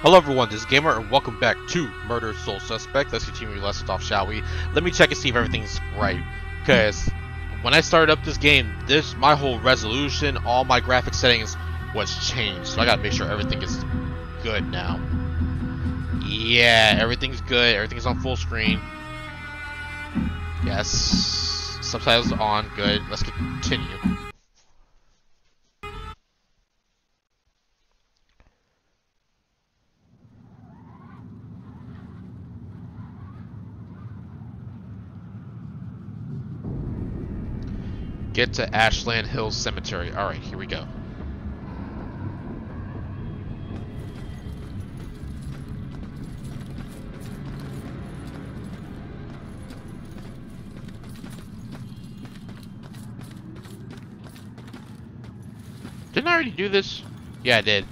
Hello everyone, this is Gamer and welcome back to Murdered Soul Suspect. Let's continue left off, shall we? Let me check and see if everything's right. Because when I started up this game, this my whole resolution, all my graphic settings was changed. So I gotta make sure everything is good now. Yeah, everything's good, everything's on full screen. Yes. Subtitles on, good. Let's continue. Get to Ashland Hills Cemetery. Alright, here we go. Didn't I already do this? Yeah, I did.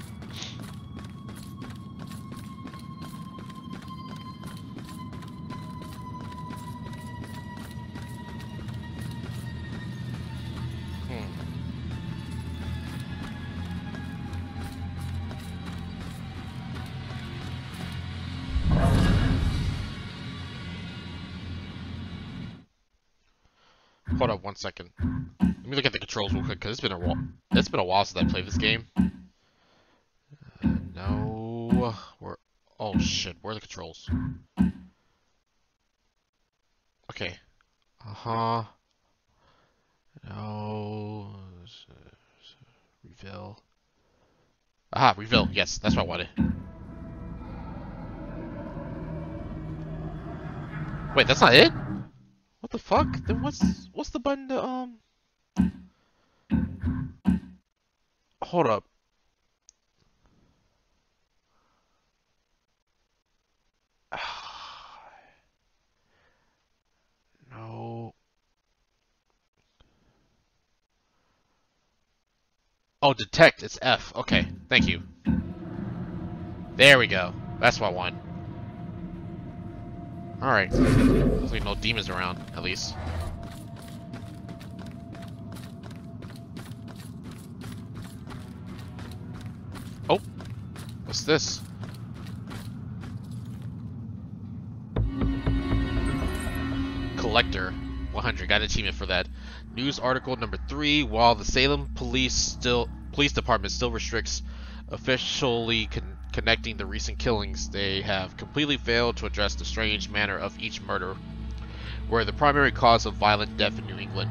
One second. Let me look at the controls real quick, because it's been a while. It's been a while since I played this game. Uh, no, where? Oh shit, where are the controls? Okay. Uh huh. No. Reveal. Aha, reveal. Yes, that's what I wanted. Wait, that's not it? What the fuck? Then what's what's the button to um? Hold up. No. Oh, detect. It's F. Okay, thank you. There we go. That's what I want. Alright. Hopefully no demons around, at least. Oh! What's this? Collector. 100. Got an achievement for that. News article number 3. While the Salem Police still Police Department still restricts officially con connecting the recent killings, they have completely failed to address the strange manner of each murder, where the primary cause of violent death in New England,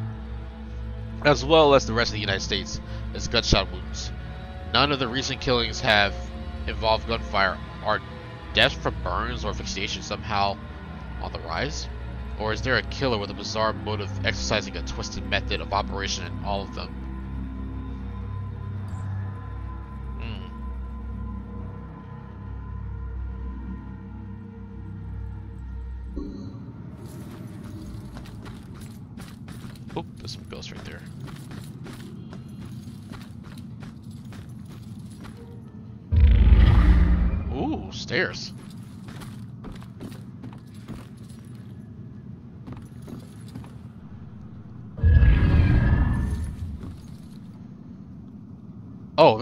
as well as the rest of the United States, is gunshot wounds. None of the recent killings have involved gunfire. Are deaths from burns or asphyxiation somehow on the rise? Or is there a killer with a bizarre motive exercising a twisted method of operation in all of them?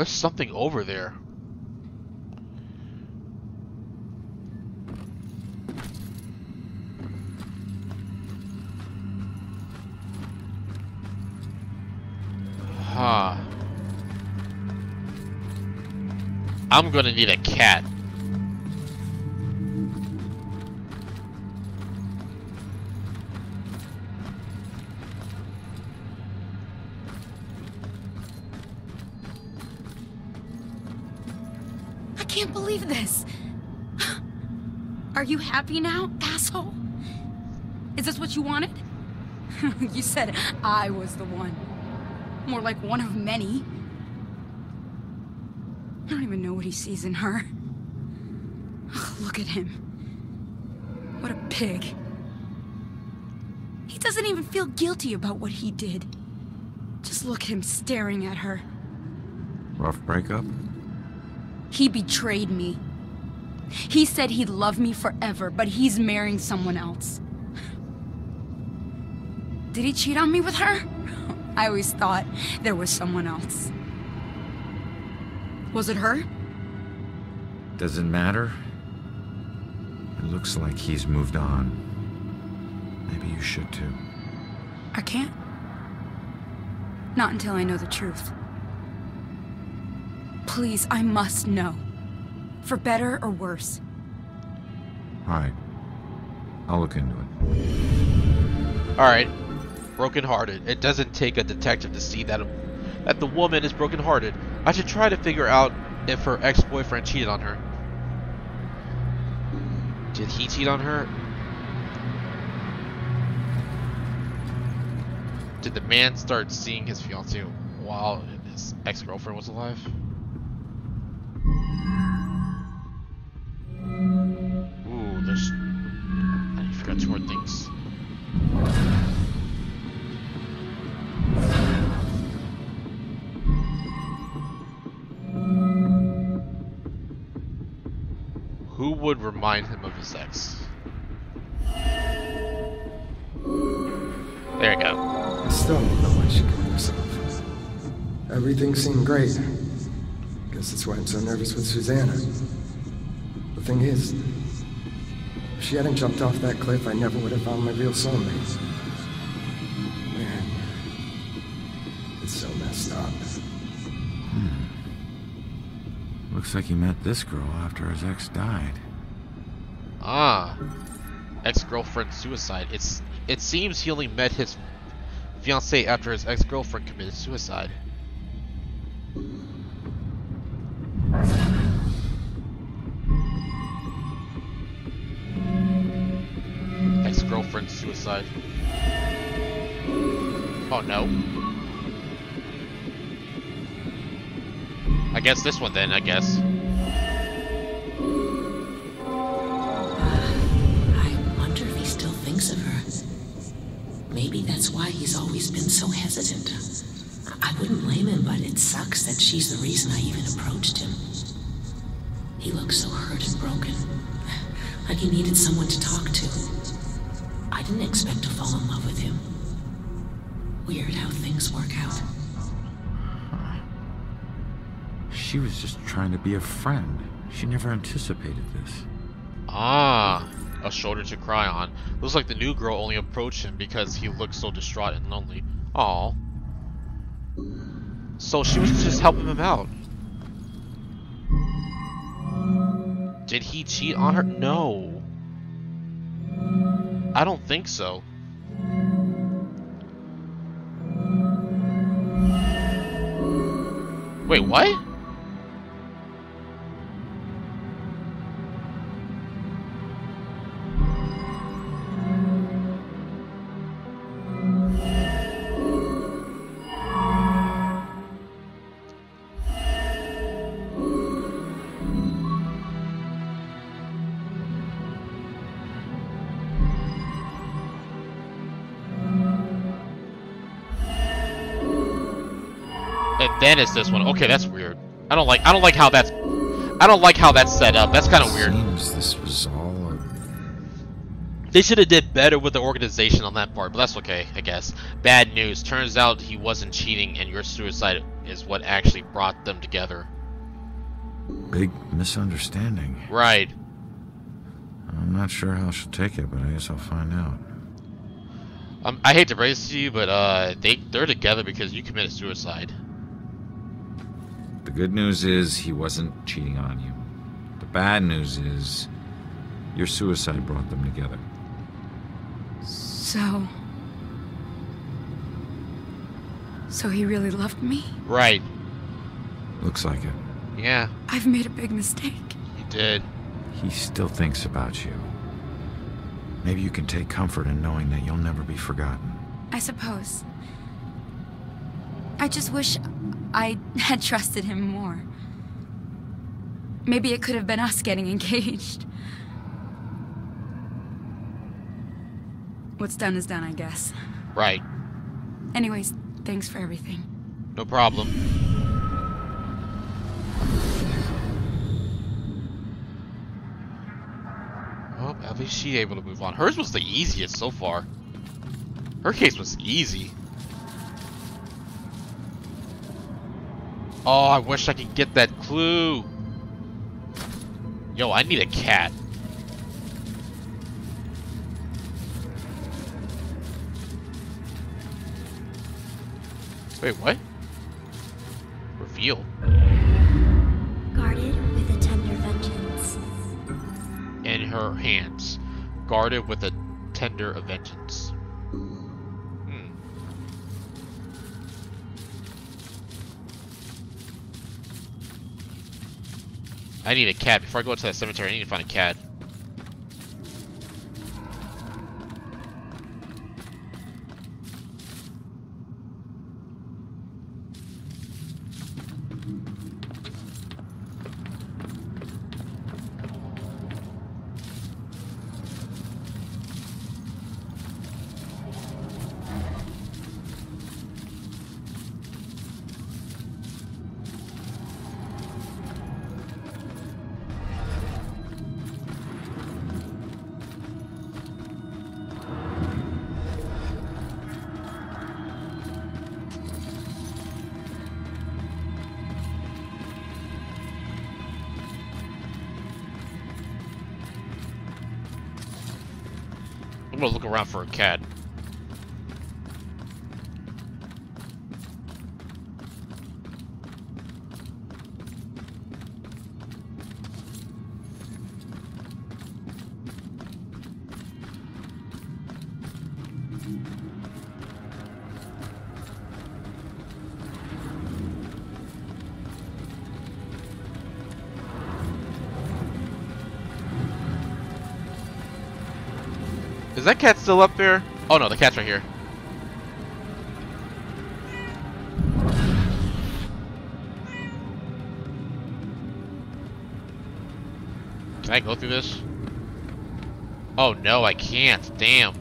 There's something over there. Huh. I'm gonna need a cat. Are you happy now, asshole? Is this what you wanted? you said I was the one. More like one of many. I don't even know what he sees in her. Look at him. What a pig. He doesn't even feel guilty about what he did. Just look at him staring at her. Rough breakup? He betrayed me. He said he'd love me forever, but he's marrying someone else. Did he cheat on me with her? I always thought there was someone else. Was it her? Does it matter? It looks like he's moved on. Maybe you should too. I can't. Not until I know the truth. Please, I must know. For better or worse. Alright. I'll look into it. Alright. Brokenhearted. It doesn't take a detective to see that, that the woman is brokenhearted. I should try to figure out if her ex-boyfriend cheated on her. Did he cheat on her? Did the man start seeing his fiancée while his ex-girlfriend was alive? Would remind him of his ex? There you go. I still don't know why she killed herself. Everything seemed great. Guess that's why I'm so nervous with Susanna. The thing is, if she hadn't jumped off that cliff, I never would have found my real soulmate. Man, it's so messed up. Hmm. Looks like he met this girl after his ex died. Ah, ex-girlfriend suicide. It's it seems he only met his fiancée after his ex-girlfriend committed suicide. Ex-girlfriend suicide. Oh no. I guess this one then, I guess. He's always been so hesitant. I wouldn't blame him, but it sucks that she's the reason I even approached him. He looked so hurt and broken. Like he needed someone to talk to. I didn't expect to fall in love with him. Weird how things work out. She was just trying to be a friend. She never anticipated this. Ah, a shoulder to cry on. Looks like the new girl only approached him because he looked so distraught and lonely. Aw. So she was just helping him out. Did he cheat on her? No. I don't think so. Wait, what? Then it's this one. Okay, that's weird. I don't like I don't like how that's I don't like how that's set up. That's kind of weird. Seems this was all They should have did better with the organization on that part, but that's okay, I guess. Bad news. Turns out he wasn't cheating and your suicide is what actually brought them together. big misunderstanding. Right. I'm not sure how she'll take it, but I guess I'll find out. Um, I hate to break this to you, but uh, they they're together because you committed suicide. The good news is he wasn't cheating on you. The bad news is your suicide brought them together. So. So he really loved me? Right. Looks like it. Yeah, I've made a big mistake. he did. He still thinks about you. Maybe you can take comfort in knowing that you'll never be forgotten. I suppose. I just wish I had trusted him more. Maybe it could have been us getting engaged. What's done is done, I guess. Right. Anyways, thanks for everything. No problem. Well, at least she able to move on. Hers was the easiest so far. Her case was easy. Oh, I wish I could get that clue. Yo, I need a cat. Wait, what? Reveal. Guarded with a tender vengeance. In her hands. Guarded with a tender vengeance. I need a cat. Before I go into that cemetery, I need to find a cat. For a cat. Is that cat still up there? Oh no, the cat's right here. Can I go through this? Oh no, I can't. Damn.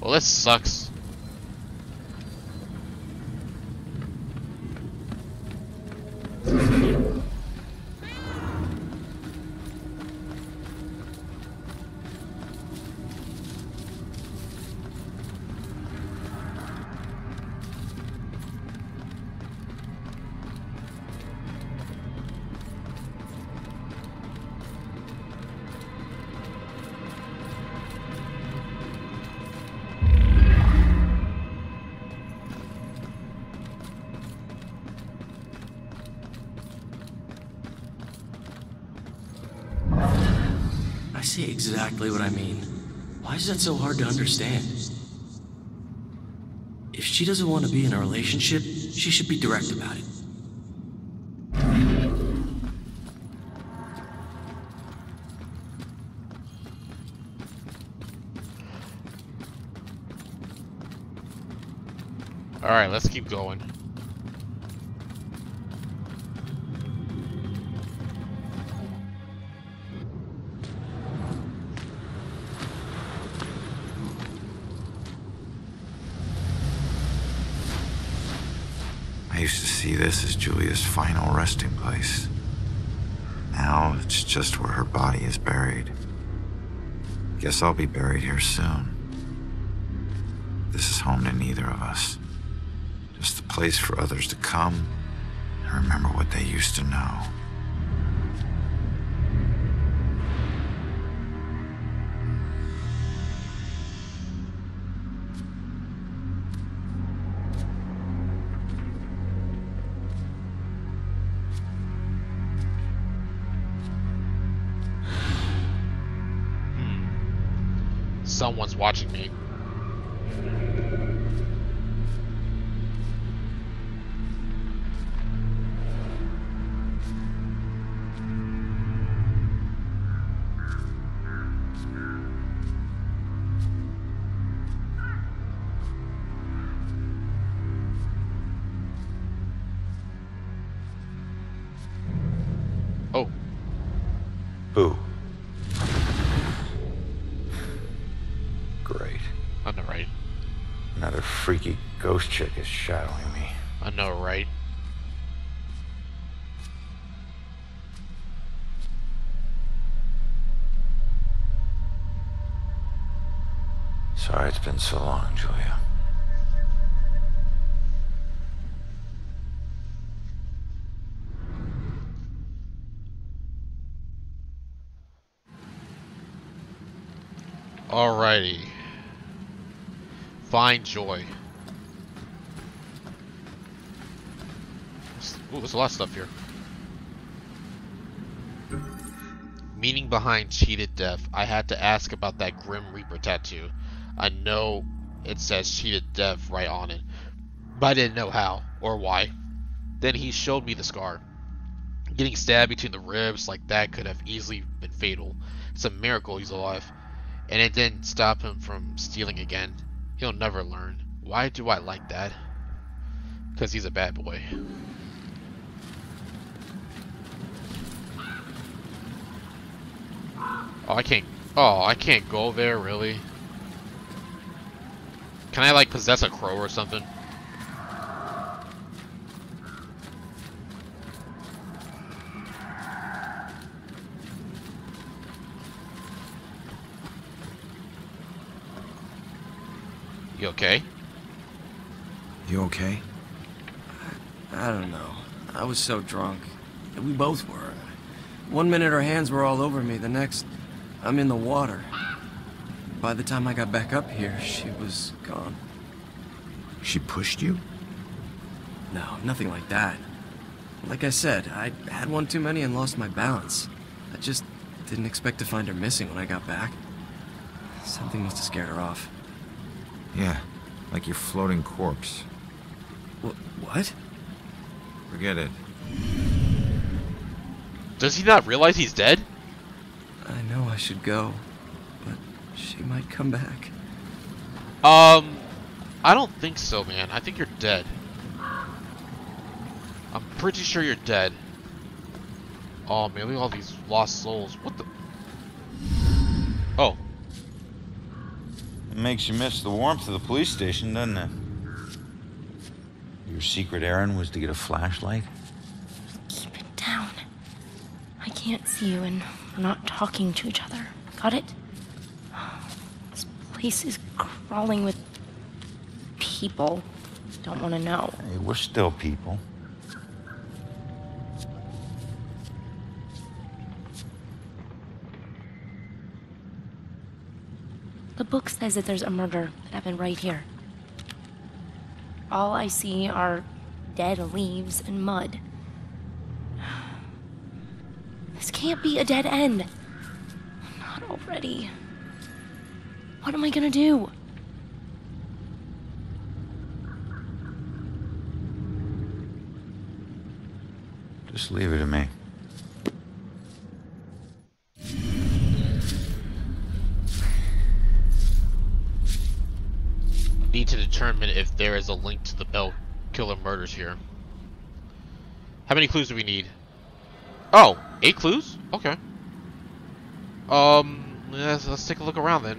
Well, this sucks. Is that so hard to understand? If she doesn't want to be in a relationship, she should be direct about it. Alright, let's keep going. Julia's final resting place. Now it's just where her body is buried. Guess I'll be buried here soon. This is home to neither of us. Just a place for others to come and remember what they used to know. Who? Great. I know, right? Another freaky ghost chick is shadowing me. I know, right? Sorry it's been so long, Julia. Alrighty. Find joy. Ooh, there's a lot of stuff here. Meaning behind cheated death. I had to ask about that Grim Reaper tattoo. I know it says cheated death right on it, but I didn't know how or why. Then he showed me the scar. Getting stabbed between the ribs like that could have easily been fatal. It's a miracle he's alive. And it didn't stop him from stealing again. He'll never learn. Why do I like that? Because he's a bad boy. Oh, I can't. Oh, I can't go there, really? Can I, like, possess a crow or something? You okay? You okay? I don't know. I was so drunk. We both were. One minute her hands were all over me, the next, I'm in the water. By the time I got back up here, she was gone. She pushed you? No, nothing like that. Like I said, I had one too many and lost my balance. I just didn't expect to find her missing when I got back. Something must have scared her off. Yeah, like your floating corpse. Wh- what? Forget it. Does he not realize he's dead? I know I should go, but she might come back. Um, I don't think so, man. I think you're dead. I'm pretty sure you're dead. Oh man, look at all these lost souls. What the? Oh, It makes you miss the warmth of the police station, doesn't it? Your secret errand was to get a flashlight? Keep it down. I can't see you and we're not talking to each other. Got it? This place is crawling with people. Don't want to know. Hey, we're still people. The book says that there's a murder that happened right here. All I see are dead leaves and mud. This can't be a dead end. Not already. What am I gonna do? Just leave it to me. Determine if there is a link to the Bell Killer murders here. How many clues do we need? Oh, eight clues? Okay. Um, let's, let's take a look around then.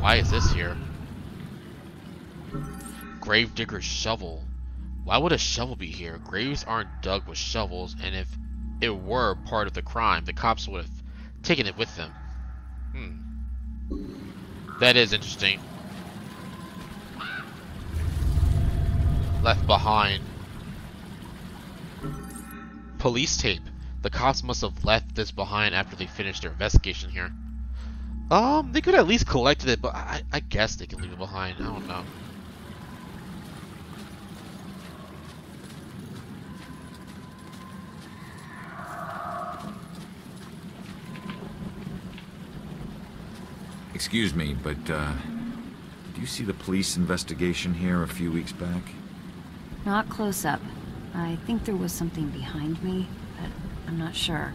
Why is this here? Gravedigger's shovel. Why would a shovel be here? Graves aren't dug with shovels, and if it were part of the crime, the cops would have taken it with them. Hmm. That is interesting. Left behind. Police tape. The cops must have left this behind after they finished their investigation here. Um, they could at least collect it, but I, I guess they can leave it behind. I don't know. Excuse me, but, uh, do you see the police investigation here a few weeks back? Not close up. I think there was something behind me, but I'm not sure.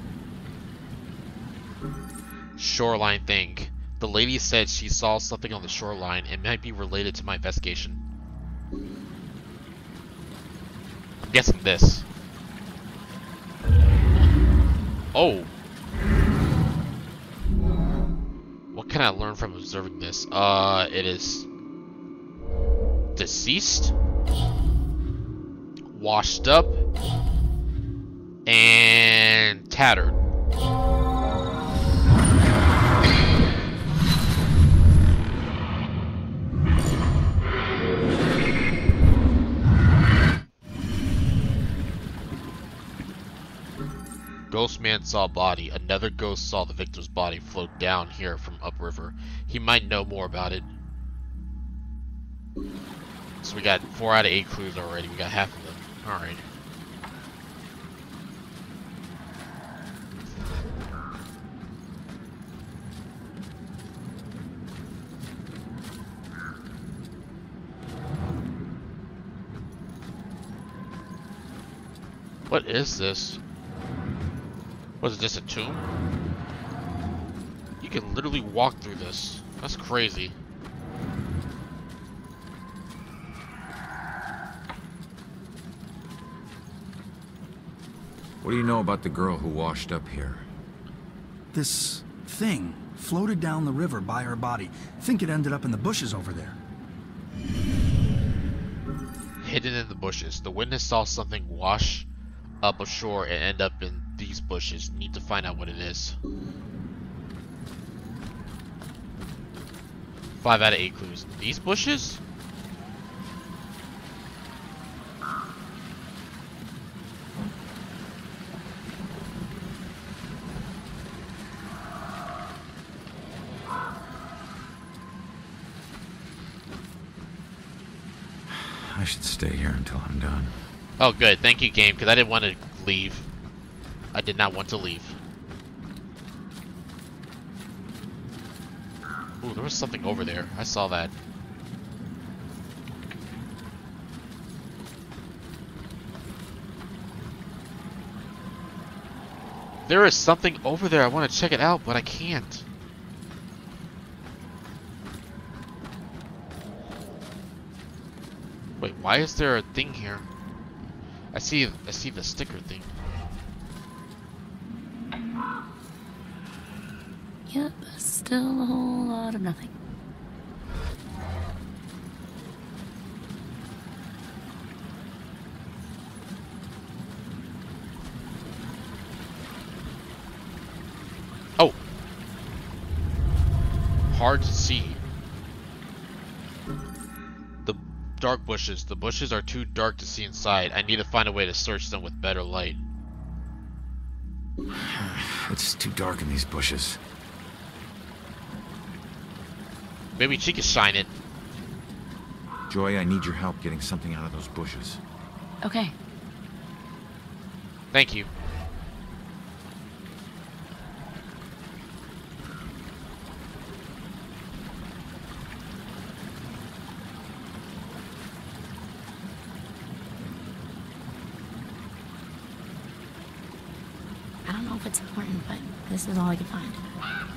Shoreline thing. The lady said she saw something on the shoreline. It might be related to my investigation. I'm guessing this. Oh. What can I learn from observing this? Uh, it is deceased, washed up, and tattered. Ghostman saw body. Another ghost saw the victim's body float down here from upriver. He might know more about it. So we got four out of eight clues already. We got half of them. Alright. What is this? Was this a tomb? You can literally walk through this. That's crazy. What do you know about the girl who washed up here? This thing floated down the river by her body. Think it ended up in the bushes over there. Hidden in the bushes. The witness saw something wash up ashore and end up in these bushes. Need to find out what it is. Five out of eight clues. These bushes? I should stay here until I'm done. Oh, good. Thank you, game, because I didn't want to leave. I did not want to leave. Ooh, there was something over there. I saw that. There is something over there. I want to check it out, but I can't. Wait, why is there a thing here? I see I see the sticker thing. Still a whole lot of nothing. Oh. Hard to see. The dark bushes. The bushes are too dark to see inside. I need to find a way to search them with better light. It's too dark in these bushes. Maybe she can sign it. Joy, I need your help getting something out of those bushes. Okay. Thank you. I don't know if it's important, but this is all I could find.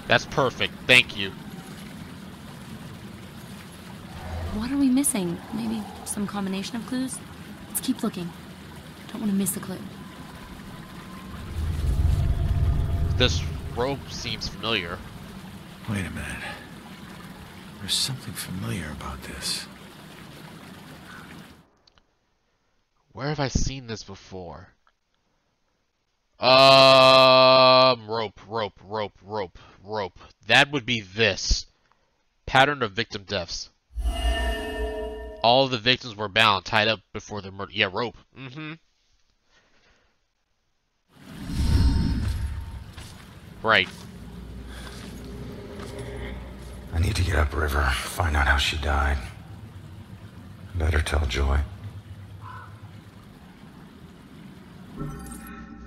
That's perfect. Thank you. What are we missing? Maybe some combination of clues? Let's keep looking. Don't want to miss a clue. This rope seems familiar. Wait a minute. There's something familiar about this. Where have I seen this before? Um, rope, rope, rope, rope, rope. That would be this. Pattern of victim deaths. All the victims were bound, tied up before the murder. Yeah, rope. Mm-hmm. Right. I need to get upriver, find out how she died. Better tell Joy.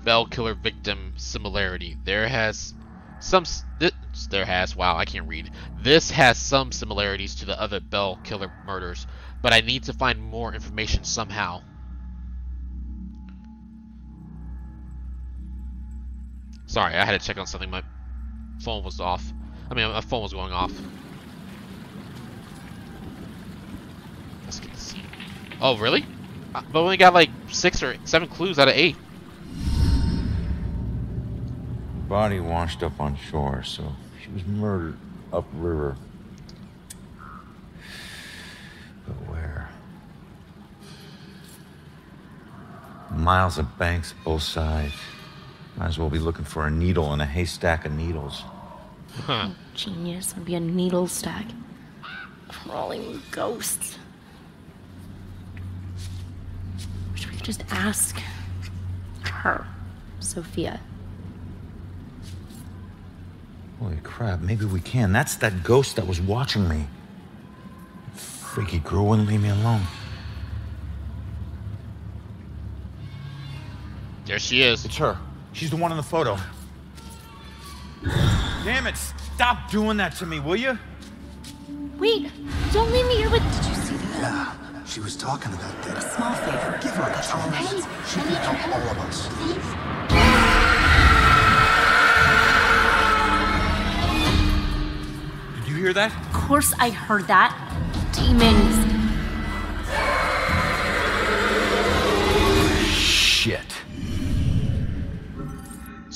Bell killer victim similarity. There has some. Th there has. Wow, I can't read. This has some similarities to the other Bell killer murders, but I need to find more information somehow. Sorry, I had to check on something. My phone was off. I mean, my phone was going off. Let's get see. Oh, really? But only got like six or seven clues out of eight. Body washed up on shore, so she was murdered upriver. But where? Miles of banks both sides. Might as well be looking for a needle in a haystack of needles. Huh. Genius would be a needle stack. Crawling ghosts. Wish we could just ask her, Sophia. Holy crap, maybe we can. That's that ghost that was watching me. Freaky girl wouldn't leave me alone. There she is. It's her. She's the one in the photo. Damn it, stop doing that to me, will you? Wait, don't leave me here with. Did you see that? Yeah. She was talking to that dead. Small favor. Give her a chance. Hey, She can help all of us. Please? Did you hear that? Of course I heard that. Demons.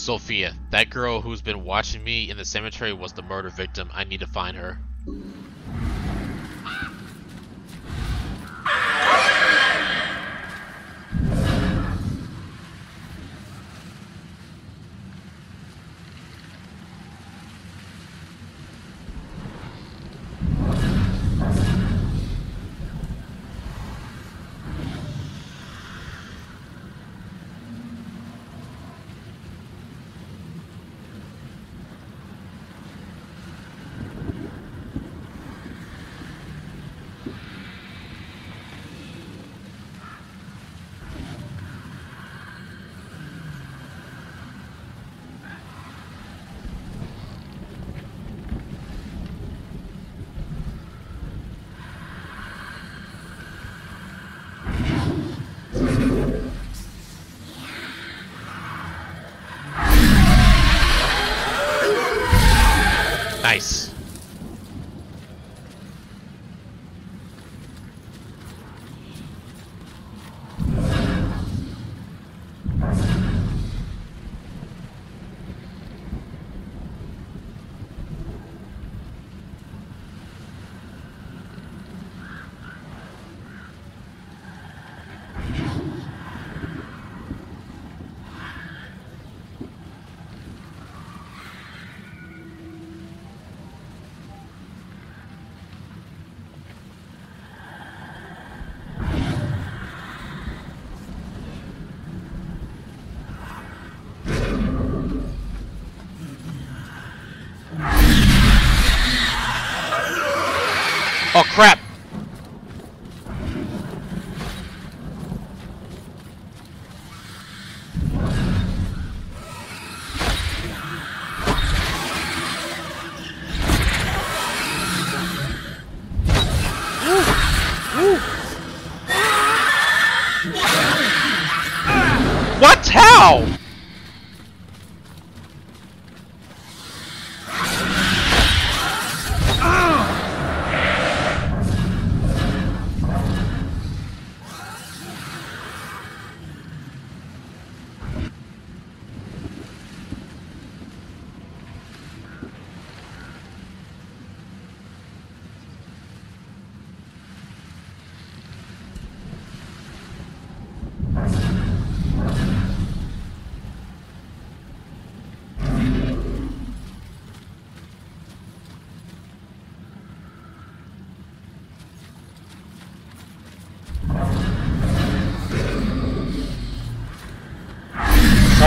Sophia, that girl who's been watching me in the cemetery was the murder victim. I need to find her.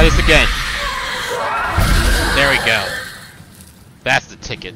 Try this again. There we go. That's the ticket.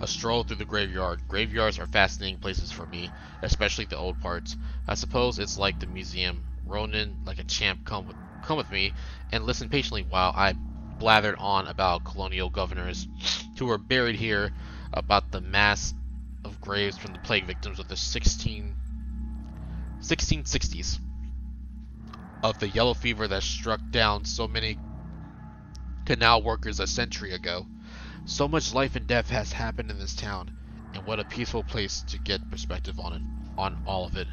A through the graveyard. Graveyards are fascinating places for me, especially the old parts. I suppose it's like the museum. Ronan, like a champ, come with, come with me and listen patiently while I blathered on about colonial governors who were buried here, about the mass of graves from the plague victims of the 16, 1660s, of the yellow fever that struck down so many canal workers a century ago. So much life and death has happened in this town, and what a peaceful place to get perspective on it, on all of it.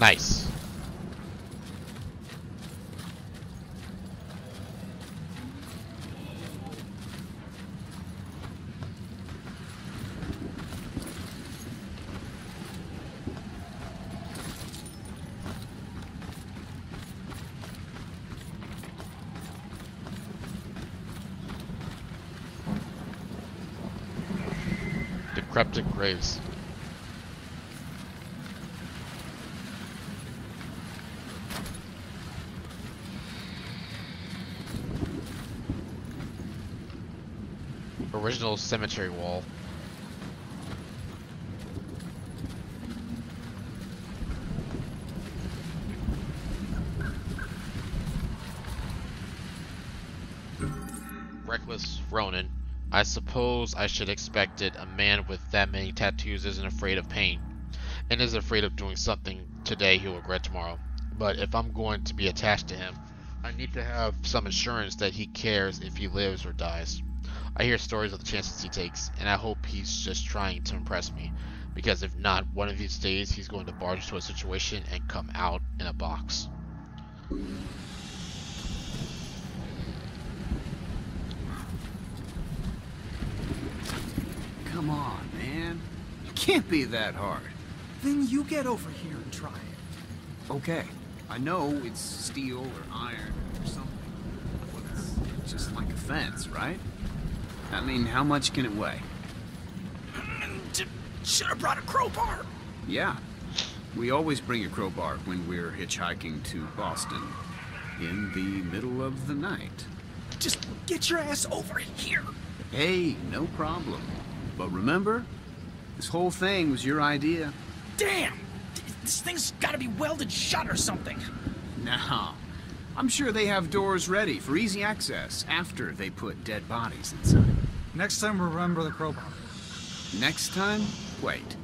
Nice. Decrepit graves. Original cemetery wall. Reckless Ronan. I suppose I should expect it. A man with that many tattoos isn't afraid of pain, and is afraid of doing something today he'll regret tomorrow. But if I'm going to be attached to him, I need to have some assurance that he cares if he lives or dies. I hear stories of the chances he takes, and I hope he's just trying to impress me. Because if not, one of these days he's going to barge into a situation and come out in a box. Come on, man. It can't be that hard. Then you get over here and try it. Okay, I know it's steel or iron or something. But it's just like a fence, right? I mean, how much can it weigh? Should have brought a crowbar. Yeah. We always bring a crowbar when we're hitchhiking to Boston. In the middle of the night. Just get your ass over here. Hey, no problem. But remember, this whole thing was your idea. Damn! This thing's gotta be welded shut or something. Now, I'm sure they have doors ready for easy access after they put dead bodies inside. Next time, remember the crowbar. Next time? Wait.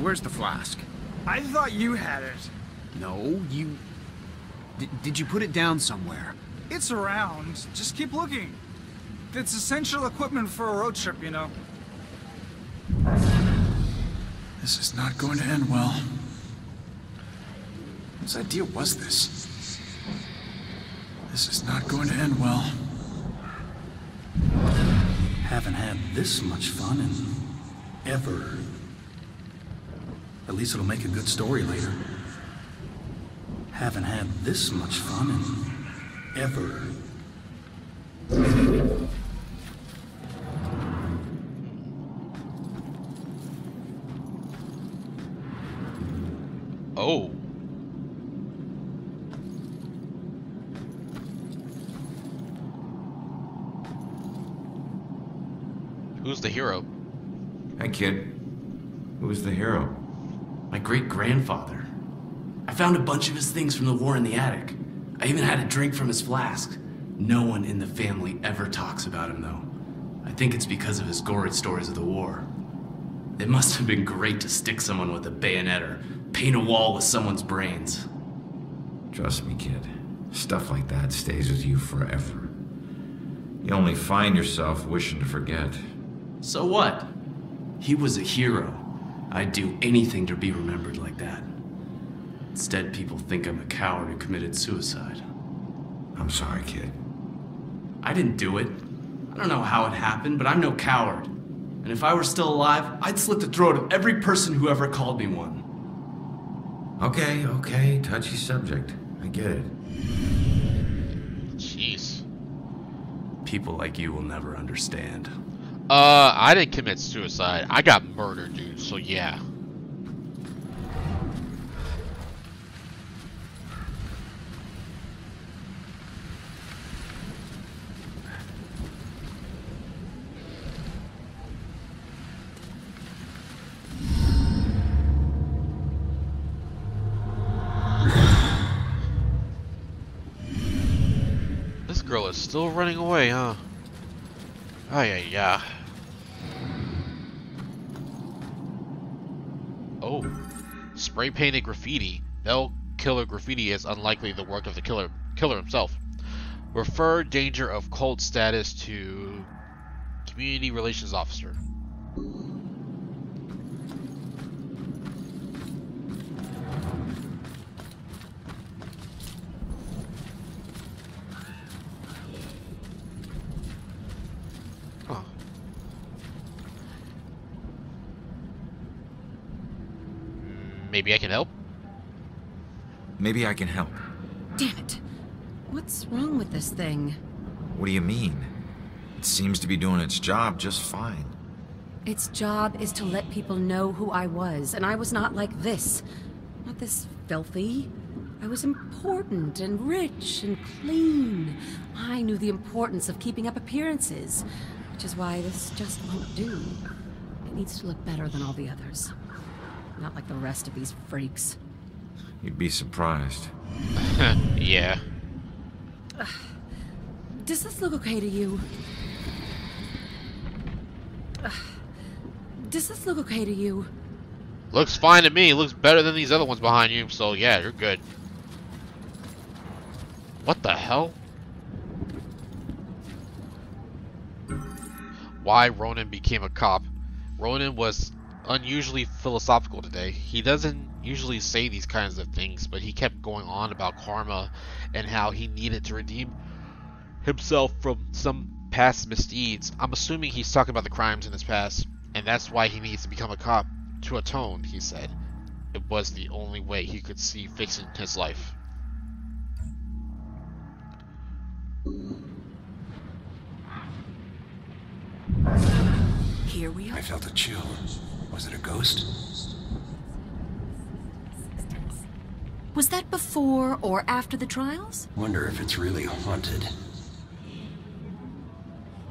Where's the flask? I thought you had it. No, you... D did you put it down somewhere? It's around. Just keep looking. It's essential equipment for a road trip, you know. This is not going to end well. Whose idea was this? This is not going to end well. Haven't had this much fun in ever. At least it'll make a good story later. Haven't had this much fun in ever. Oh. Who's the hero? Hey, kid. Who's the hero? My great grandfather. I found a bunch of his things from the war in the attic. I even had a drink from his flask. No one in the family ever talks about him, though. I think it's because of his gory stories of the war. It must have been great to stick someone with a bayonet or paint a wall with someone's brains. Trust me, kid. Stuff like that stays with you forever. You only find yourself wishing to forget. So what? He was a hero. I'd do anything to be remembered like that. Instead, people think I'm a coward who committed suicide. I'm sorry, kid. I didn't do it. I don't know how it happened, but I'm no coward. And if I were still alive, I'd slit the throat of every person who ever called me one. Okay, okay, touchy subject. I get it. Jeez. People like you will never understand. Uh, I didn't commit suicide. I got murdered, dude. So yeah. Still running away, huh? Oh yeah, yeah. Oh, spray painted graffiti. Bell killer graffiti is unlikely the work of the killer killer himself. Refer danger of cult status to community relations officer. Maybe I can help? Maybe I can help. Damn it. What's wrong with this thing? What do you mean? It seems to be doing its job just fine. Its job is to let people know who I was, and I was not like this. Not this filthy. I was important and rich and clean. I knew the importance of keeping up appearances, which is why this just won't do. It needs to look better than all the others. Not like the rest of these freaks. You'd be surprised. yeah. Does this look okay to you? Does this look okay to you? Looks fine to me. Looks better than these other ones behind you, so yeah, you're good. What the hell? Why Ronan became a cop. Ronan was unusually philosophical today. He doesn't usually say these kinds of things, but he kept going on about karma and how he needed to redeem himself from some past misdeeds. I'm assuming he's talking about the crimes in his past, and that's why he needs to become a cop to atone, he said. It was the only way he could see fixing his life. Here we are. I felt a chill. Was it a ghost? Was that before or after the trials? Wonder if it's really haunted.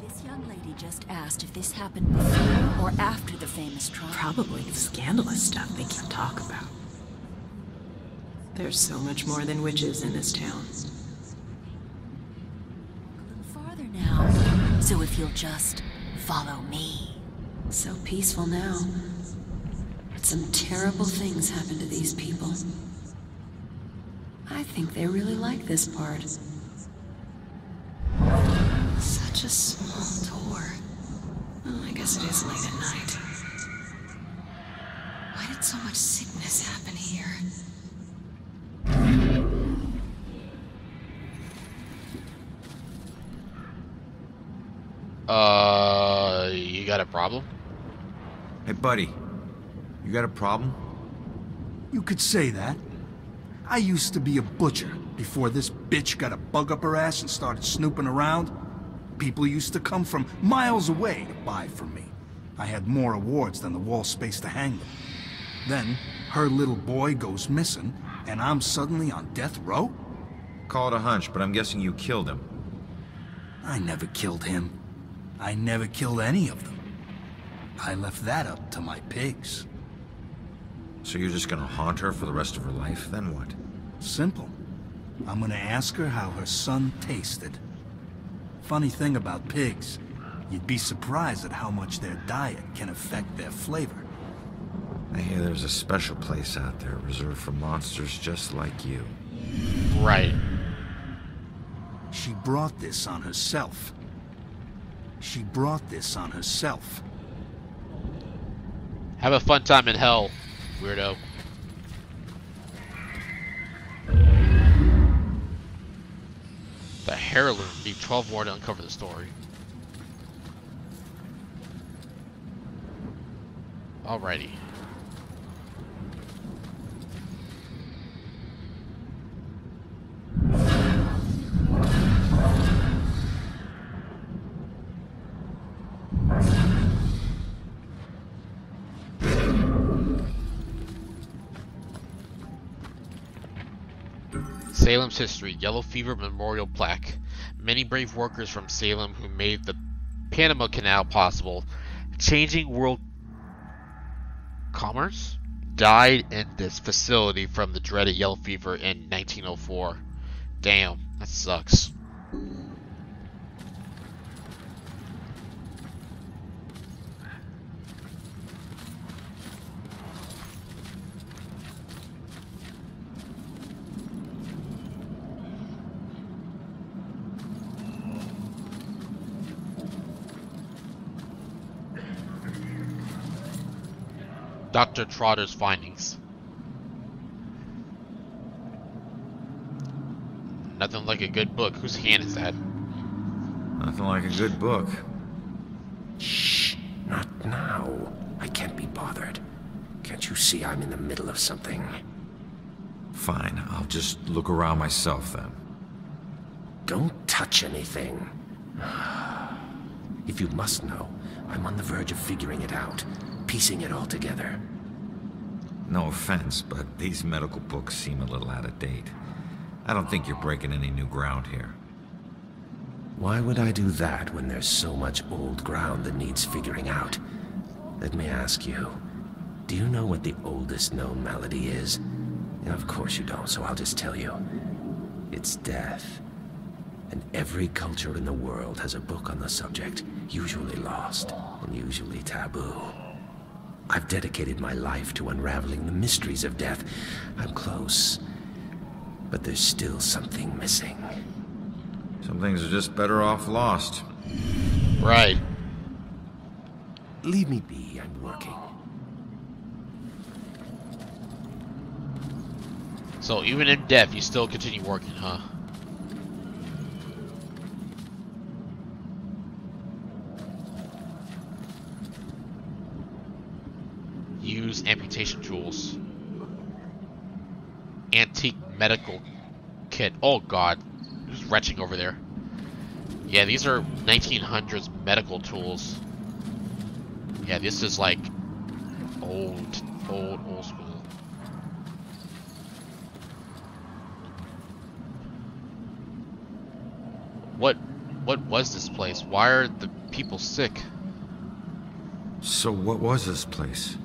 This young lady just asked if this happened before or after the famous trial. Probably the scandalous stuff they can't talk about. There's so much more than witches in this town. A little Farther now. So if you'll just follow me. So peaceful now. But some terrible things happen to these people. I think they really like this part. Such a small door. Well, I guess it is late at night. Why did so much sickness happen here? Uh, you got a problem? Hey, buddy. You got a problem? You could say that. I used to be a butcher before this bitch got a bug up her ass and started snooping around. People used to come from miles away to buy from me. I had more awards than the wall space to hang them. Then, her little boy goes missing, and I'm suddenly on death row? Call it a hunch, but I'm guessing you killed him. I never killed him. I never killed any of them. I left that up to my pigs. So you're just gonna haunt her for the rest of her life? Then what? Simple. I'm gonna ask her how her son tasted. Funny thing about pigs, you'd be surprised at how much their diet can affect their flavor. I hear there's a special place out there reserved for monsters just like you. Right. She brought this on herself. She brought this on herself. Have a fun time in hell, weirdo. The heirloom need 12 more to uncover the story. Alrighty. Salem's history, Yellow Fever Memorial Plaque. Many brave workers from Salem who made the Panama Canal possible, changing world commerce, died in this facility from the dreaded yellow fever in 1904. Damn, that sucks. Dr. Trotter's findings. Nothing like a good book. Whose hand is that? Nothing like a good book. Shh, not now. I can't be bothered. Can't you see I'm in the middle of something? Fine, I'll just look around myself then. Don't touch anything. If you must know, I'm on the verge of figuring it out, piecing it all together. No offense, but these medical books seem a little out of date. I don't think you're breaking any new ground here. Why would I do that when there's so much old ground that needs figuring out? Let me ask you, do you know what the oldest known malady is? of course you don't, so I'll just tell you. It's death. And every culture in the world has a book on the subject, usually lost, and usually taboo. I've dedicated my life to unraveling the mysteries of death. I'm close. But there's still something missing. Some things are just better off lost. Right. Leave me be, I'm working. So even in death, you still continue working, huh? Use amputation tools. Antique medical kit. Oh god. Who's retching over there? Yeah, these are 1900s medical tools. Yeah, this is like old, old, old school. What, what was this place? Why are the people sick? So what was this place?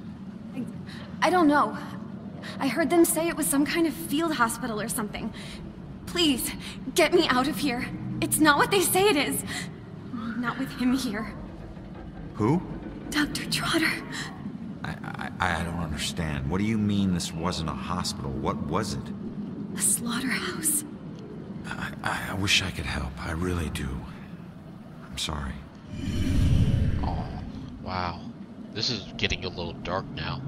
I don't know. I heard them say it was some kind of field hospital or something. Please, get me out of here. It's not what they say it is. Not with him here. Who? Dr. Trotter. I, I, I don't understand. What do you mean this wasn't a hospital? What was it? A slaughterhouse. I, I wish I could help. I really do. I'm sorry. Oh, wow. This is getting a little dark now.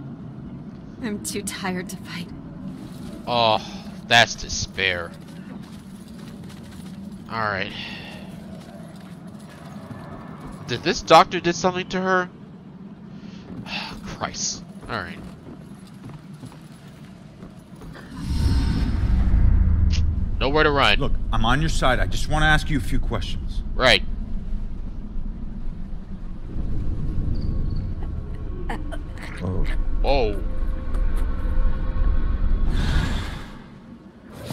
I'm too tired to fight. Oh, that's despair. Alright. Did this doctor did something to her? Christ. Alright. Nowhere to run. Look, I'm on your side. I just want to ask you a few questions. Right. Uh, uh, Whoa. Whoa.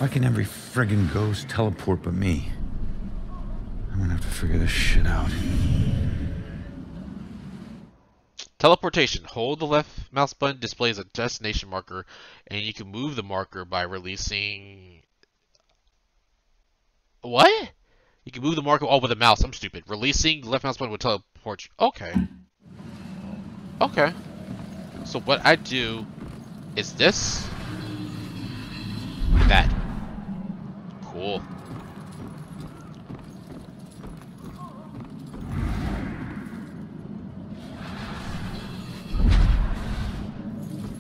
Why can every friggin' ghost teleport but me? I'm gonna have to figure this shit out. Teleportation. Hold the left mouse button displays a destination marker, and you can move the marker by releasing... What? You can move the marker... Oh, with the mouse. I'm stupid. Releasing the left mouse button will teleport you. Okay. Okay. So what I do is this. That. Cool.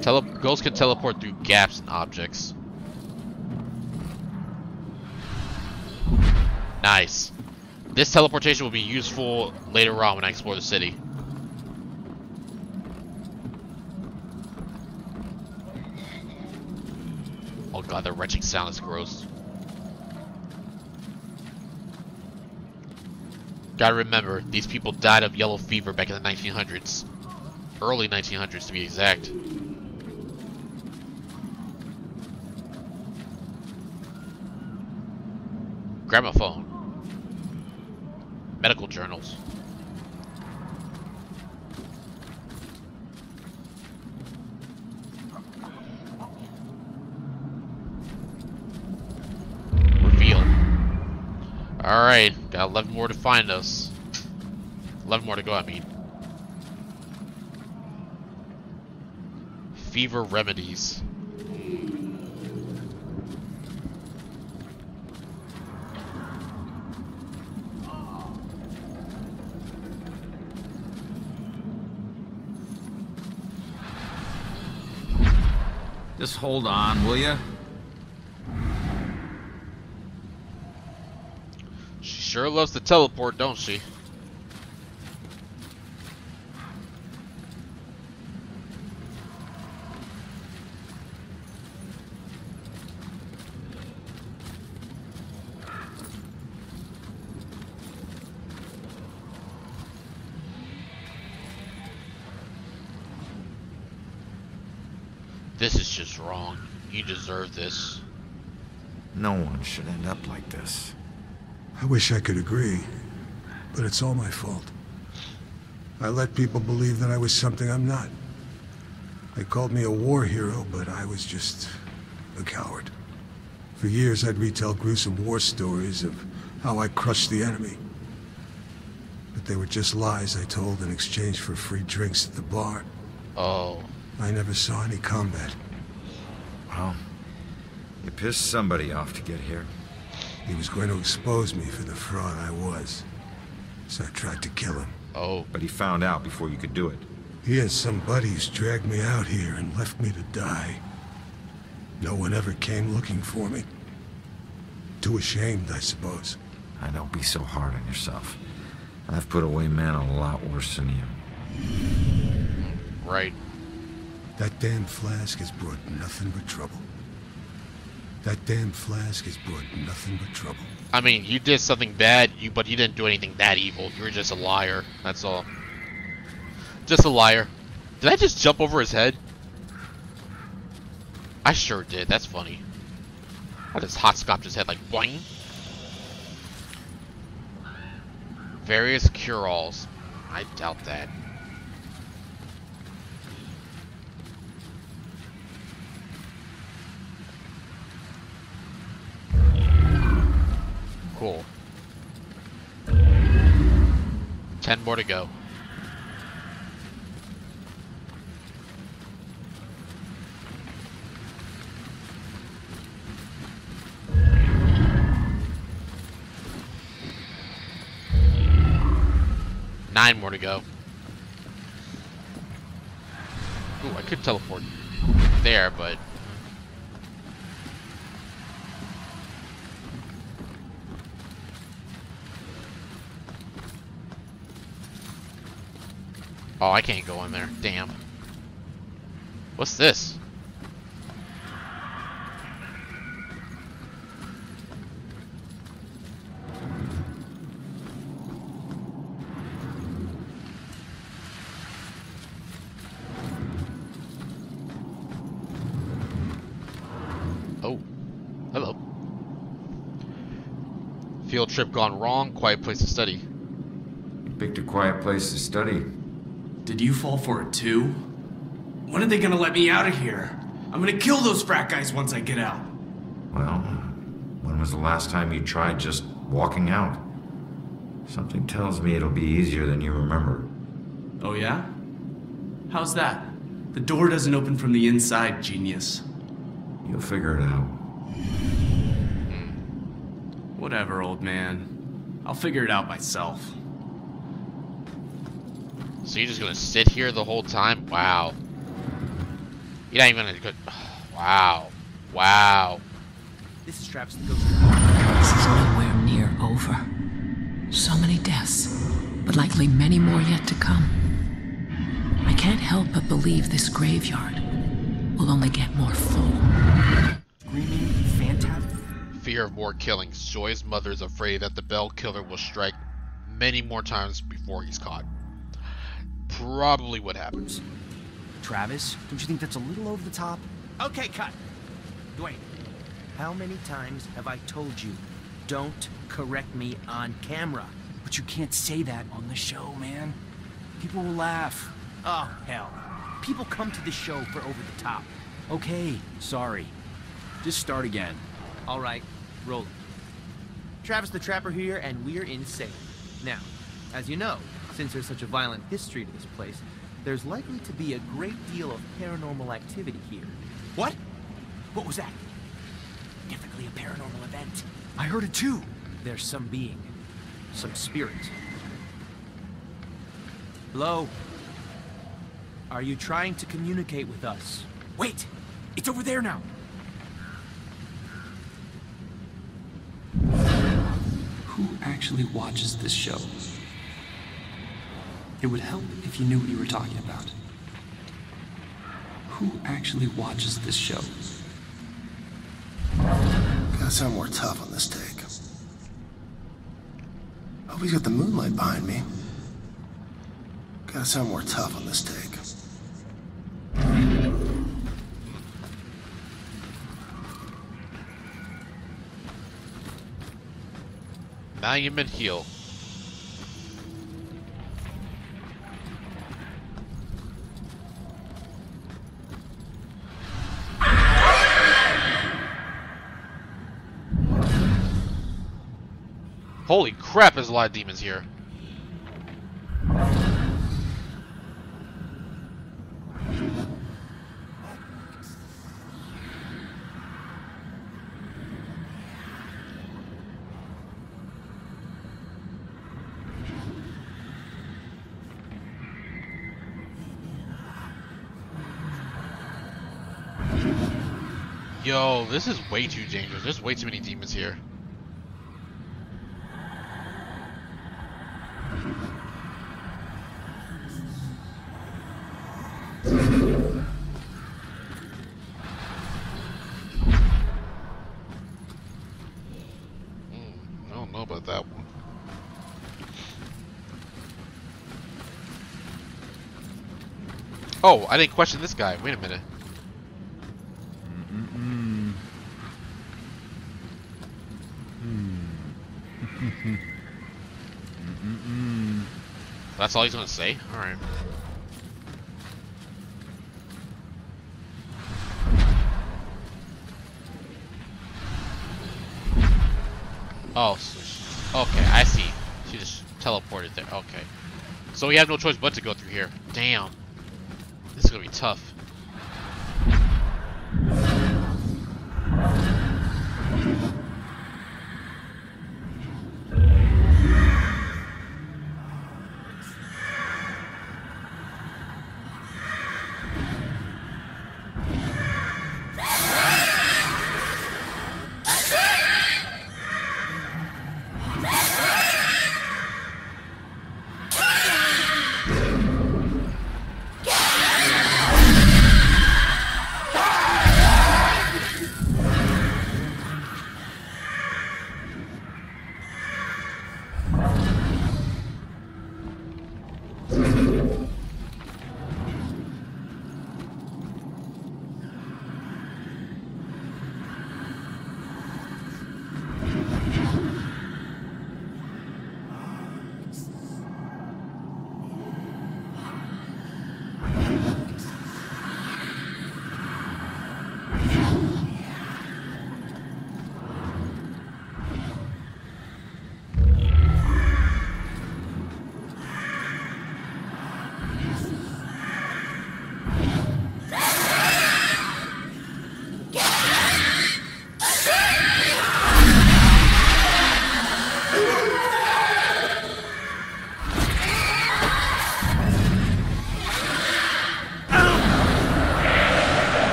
Tele ghosts can teleport through gaps and objects. Nice. This teleportation will be useful later on when I explore the city. Oh god, the retching sound is gross. Gotta remember, these people died of yellow fever back in the 1900s. Early 1900s to be exact. Gramophone. Medical journals. Reveal. Alright, got 11 more to find us. 11 more to go, I mean. Fever remedies. Just hold on, will you? She sure loves to teleport, don't she? This is just wrong. You deserve this. No one should end up like this. I wish I could agree, but it's all my fault. I let people believe that I was something I'm not. They called me a war hero, but I was just a coward. For years, I'd retell gruesome war stories of how I crushed the enemy. But they were just lies I told in exchange for free drinks at the bar. Oh. I never saw any combat. Well, you pissed somebody off to get here. He was going to expose me for the fraud I was. So I tried to kill him. Oh. But he found out before you could do it. He and some buddies dragged me out here and left me to die. No one ever came looking for me. Too ashamed, I suppose. I don't be so hard on yourself. I've put away men a lot worse than you. Right. That damn flask has brought nothing but trouble. That damn flask has brought nothing but trouble. I mean, you did something bad, you but you didn't do anything that evil. You were just a liar. That's all. Just a liar. Did I just jump over his head? I sure did. That's funny. I just hot scopped his head like boing. Various cure-alls. I doubt that. Cool. Ten more to go. Nine more to go. Ooh, I could teleport there, but Oh, I can't go in there. Damn. What's this? Oh. Hello. Field trip gone wrong, quiet place to study. Picked a quiet place to study. Did you fall for it too? When are they gonna let me out of here? I'm gonna kill those frat guys once I get out. Well, when was the last time you tried just walking out? Something tells me it'll be easier than you remember. Oh yeah? How's that? The door doesn't open from the inside, genius. You'll figure it out. Hmm. Whatever, old man. I'll figure it out myself. So you're just gonna sit here the whole time? Wow. You're not even gonna go. Wow. Wow. This is Travis the Ghost. This is nowhere near over. So many deaths, but likely many more yet to come. I can't help but believe this graveyard will only get more full. Screaming, phantasm. Fear of more killings. Joy's mother is afraid that the Bell Killer will strike many more times before he's caught. Probably what happens. Travis, don't you think that's a little over the top? Okay, cut. Dwayne, how many times have I told you, don't correct me on camera? But you can't say that on the show, man. People will laugh. Oh, hell. People come to the show for over the top. Okay, sorry. Just start again. All right, roll it. Travis the Trapper here, and we're in insane. Now, as you know, since there's such a violent history to this place, there's likely to be a great deal of paranormal activity here. What? What was that? Definitely a paranormal event. I heard it too. There's some being, some spirit. Hello? Are you trying to communicate with us? Wait! It's over there now. Who actually watches this show? It would help if you knew what you were talking about. Who actually watches this show? Gotta sound more tough on this take. Hope he's got the moonlight behind me. Gotta sound more tough on this take. Monument Hill. Holy crap, there's a lot of demons here. Yo, this is way too dangerous. There's way too many demons here. Hmm, I don't know about that one. Oh, I didn't question this guy. Wait a minute. Mm-mm. Hmm. Mm-mm. That's all he's gonna say? Alright. Oh, so she- okay, I see. She just teleported there. Okay. So we have no choice but to go through here. Damn. Gonna be tough.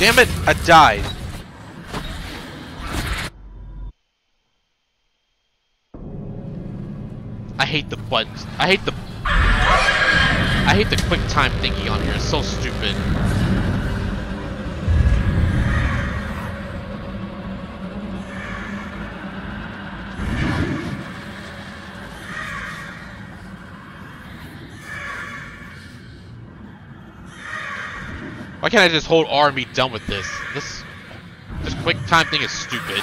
Damn it, I died. I hate the buttons. I hate the... I hate the quick time thingy on here. It's so stupid. Why can't I just hold R and be done with this? This this quick time thing is stupid.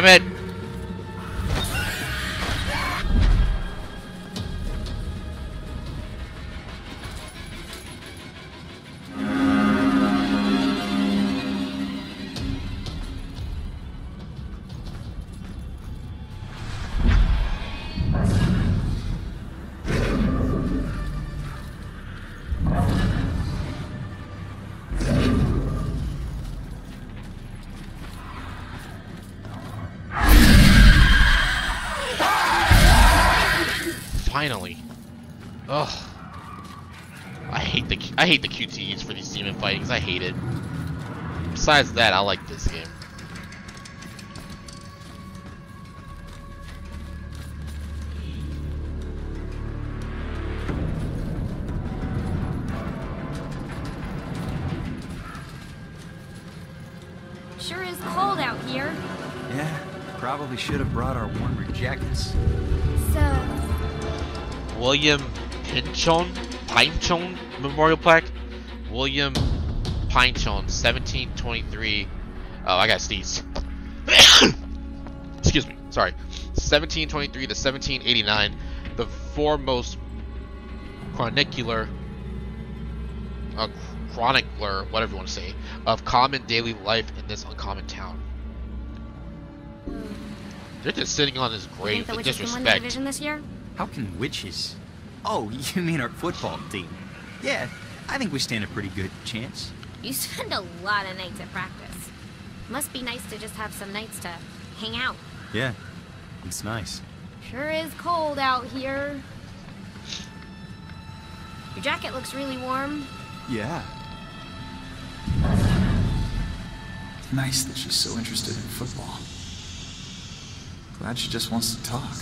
Damn it! I hate the QTEs for these demon fightings. I hate it. Besides that, I like this game. Sure is cold out here. Yeah, probably should have brought our warmer jackets. So, William Pynchon Pynchon Memorial Plaque. William Pynchon, 1723. Oh, I got sneeze. Excuse me. Sorry. 1723 to 1789. The foremost chronicler, uh, chronicler, whatever you want to say, of common daily life in this uncommon town. They're just sitting on his grave the with witches the disrespect. division this year? How can witches? Oh, you mean our football team? Yeah, I think we stand a pretty good chance. You spend a lot of nights at practice. Must be nice to just have some nights to hang out. Yeah, it's nice. Sure is cold out here. Your jacket looks really warm. Yeah. Nice that she's so interested in football. Glad she just wants to talk.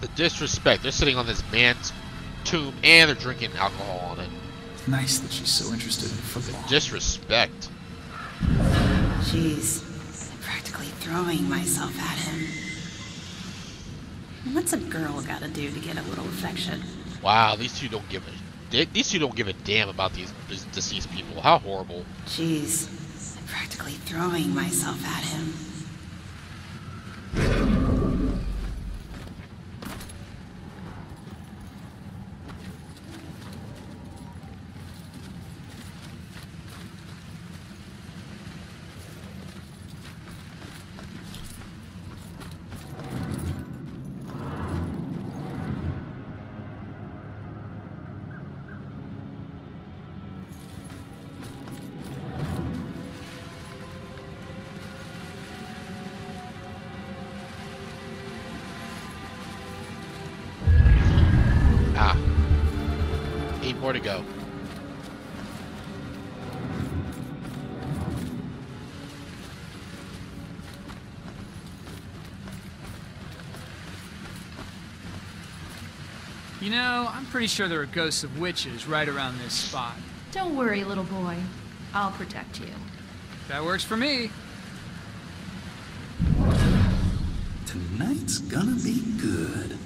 The disrespect. They're sitting on this man's tomb and they're drinking alcohol on it. Nice that she's so interested in football. Disrespect. Jeez, I'm practically throwing myself at him. What's a girl gotta do to get a little affection? Wow, these two don't give a they, these two don't give a damn about these these deceased people. How horrible. Jeez, I'm practically throwing myself at him. More to go. You know, I'm pretty sure there are ghosts of witches right around this spot. Don't worry, little boy. I'll protect you. That works for me. Tonight's gonna be good.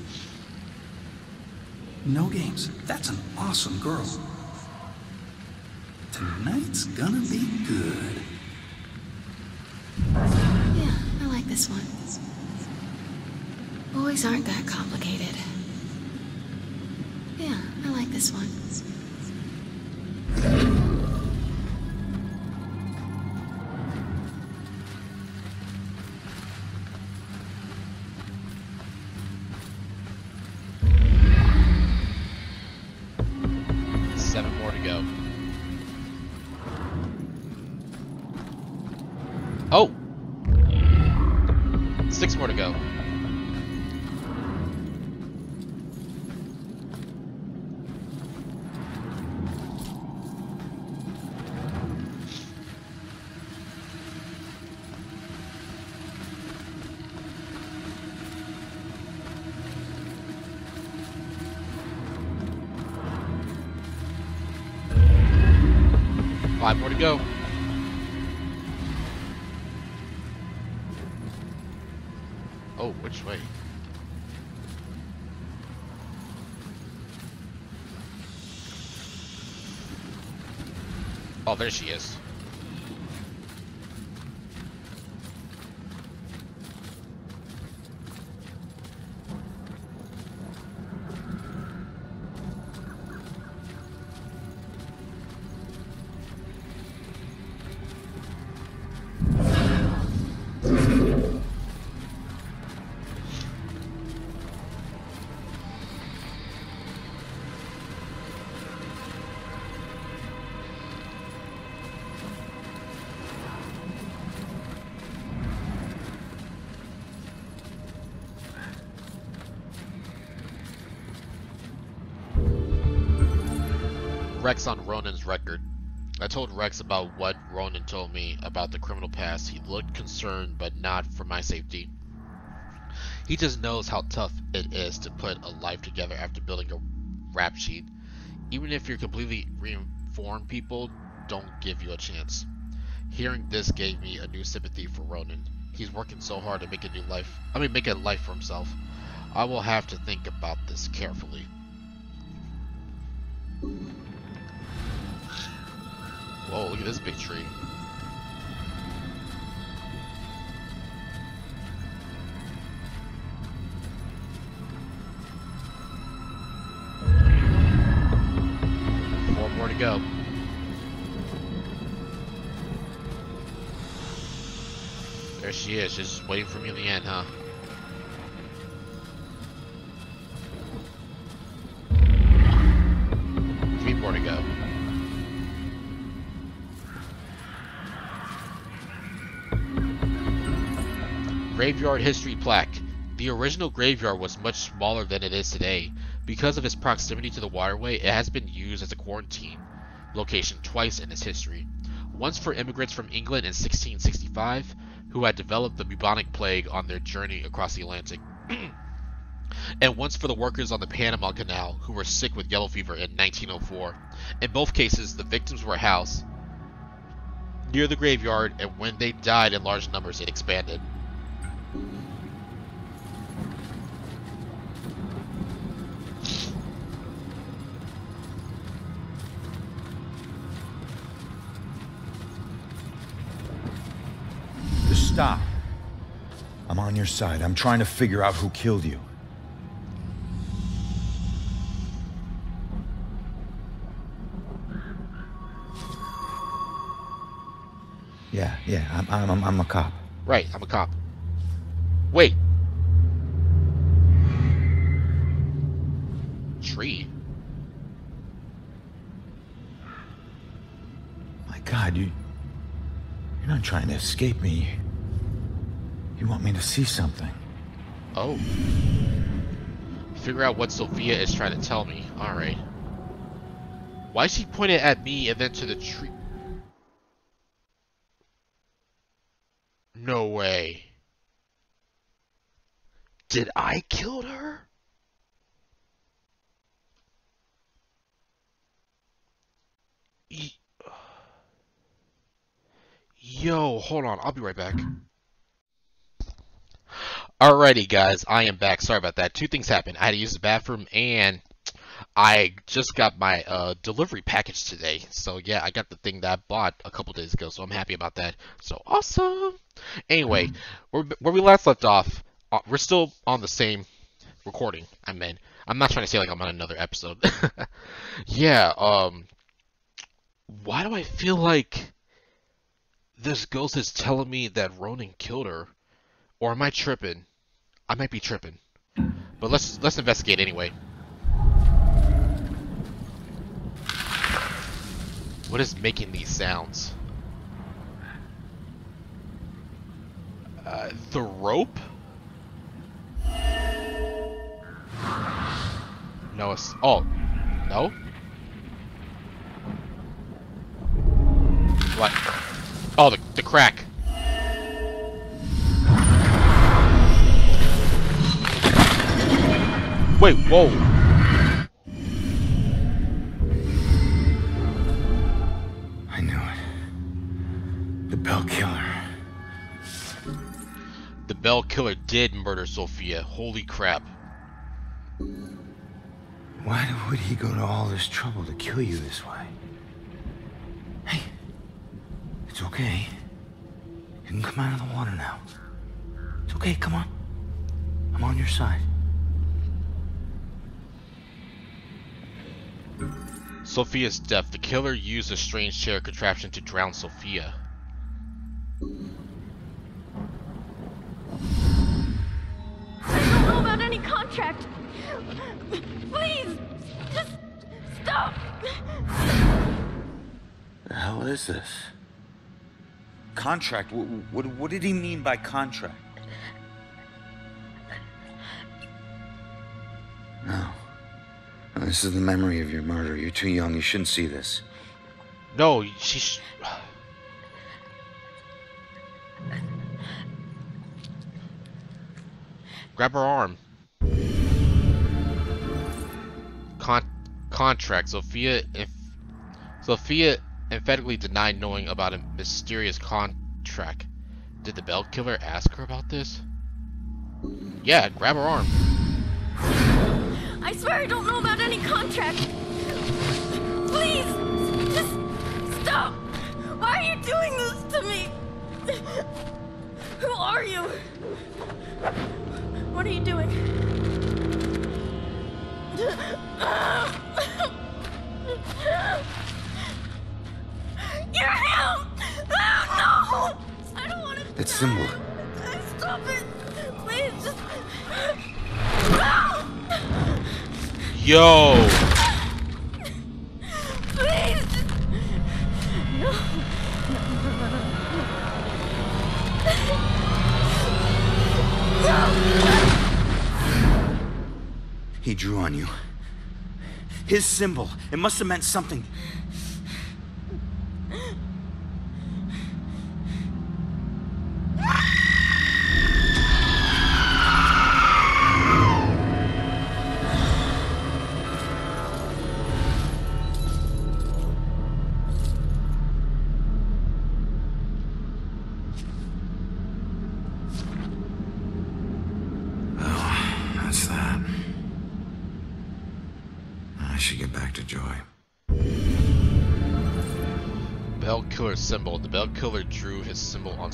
No games. That's an awesome girl. Tonight's gonna be good. Yeah, I like this one. Boys aren't that complicated. Yeah, I like this one. There she is. Record. I told Rex about what Ronan told me about the criminal past. He looked concerned, but not for my safety. He just knows how tough it is to put a life together after building a rap sheet. Even if you're completely reinformed, people don't give you a chance. Hearing this gave me a new sympathy for Ronan. He's working so hard to make a new life. I mean, make a life for himself. I will have to think about this carefully. Whoa, look at this big tree. Four more to go. There she is, just waiting for me in the end, huh? Graveyard History Plaque. The original graveyard was much smaller than it is today. Because of its proximity to the waterway, it has been used as a quarantine location twice in its history. Once for immigrants from England in 1665 who had developed the bubonic plague on their journey across the Atlantic. and once for the workers on the Panama Canal who were sick with yellow fever in 1904. In both cases, the victims were housed near the graveyard, and when they died in large numbers, it expanded. Stop. I'm on your side. I'm trying to figure out who killed you. Yeah, yeah, I'm, I'm, I'm a cop. Right, I'm a cop. Wait. Tree. My God, you. You're not trying to escape me. You want me to see something. Oh. Figure out what Sophia is trying to tell me. Alright. Why is she pointing at me and then to the tree? No way. Did I kill her? Yo, hold on. I'll be right back. Alrighty, guys. I am back. Sorry about that. Two things happened. I had to use the bathroom, and I just got my uh, delivery package today. So, yeah, I got the thing that I bought a couple days ago, so I'm happy about that. So, awesome! Anyway, where, where we last left off, uh, we're still on the same recording. I mean, I'm not trying to say like I'm on another episode. yeah, um, why do I feel like this ghost is telling me that Ronan killed her? Or am I tripping? I might be tripping. But let's let's investigate anyway. What is making these sounds? Uh, the rope? No, it's... Oh. No? What? Oh, the, the crack. Wait, whoa. I knew it. The Bell Killer. The Bell Killer did murder Sophia. Holy crap. Why would he go to all this trouble to kill you this way? Hey, it's okay. You can come out of the water now. It's okay, come on. I'm on your side. Sophia's death. The killer used a strange chair contraption to drown Sophia. I don't know about any contract. Please, just stop. The hell is this? Contract? What, what, what did he mean by contract? No. Uh, this is the memory of your murder. You're too young. You shouldn't see this. No, she. Sh Grab her arm. Con contract. Sophia. If Sophia emphatically denied knowing about a mysterious contract. Did the Bell Killer ask her about this? Yeah, grab her arm. I swear I don't know about any contract. Please, just stop. Why are you doing this to me? Who are you? What are you doing? You're him! Oh, no! I don't want to. That symbol. Stop it! Please, just. Yo! Please! No. No. He drew on you. His symbol. It must have meant something.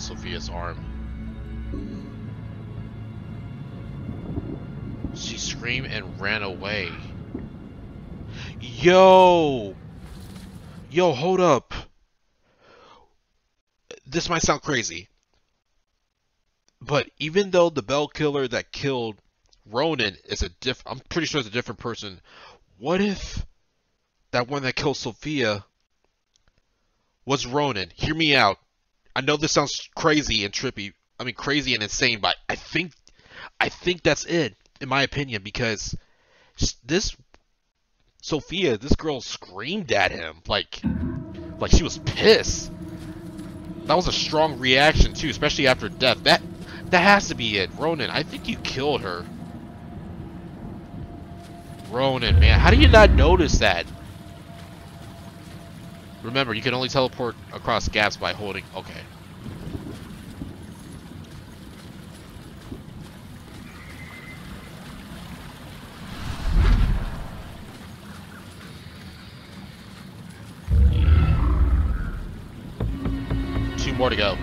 Sophia's arm. She screamed and ran away. Yo! Yo, hold up. This might sound crazy. But even though the Bell Killer that killed Ronan is a diff I'm pretty sure it's a different person. What if that one that killed Sophia was Ronan? Hear me out. I know this sounds crazy and trippy. I mean crazy and insane, but I think I think that's it in my opinion because this Sophia, this girl screamed at him like like she was pissed. That was a strong reaction too, especially after death. That that has to be it. Ronan, I think you killed her. Ronan, man. How do you not notice that? Remember, you can only teleport across gaps by holding... Okay. Two more to go.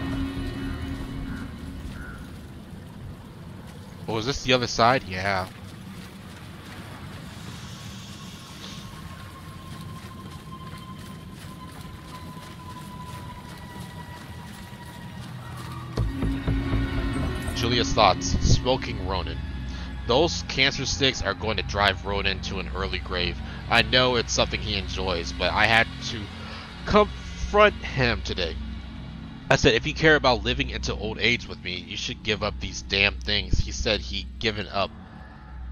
Oh, is this the other side? Yeah. Julia's thoughts. Smoking Ronan. Those cancer sticks are going to drive Ronan to an early grave. I know it's something he enjoys, but I had to confront him today. I said, if you care about living into old age with me, you should give up these damn things. He said he'd given up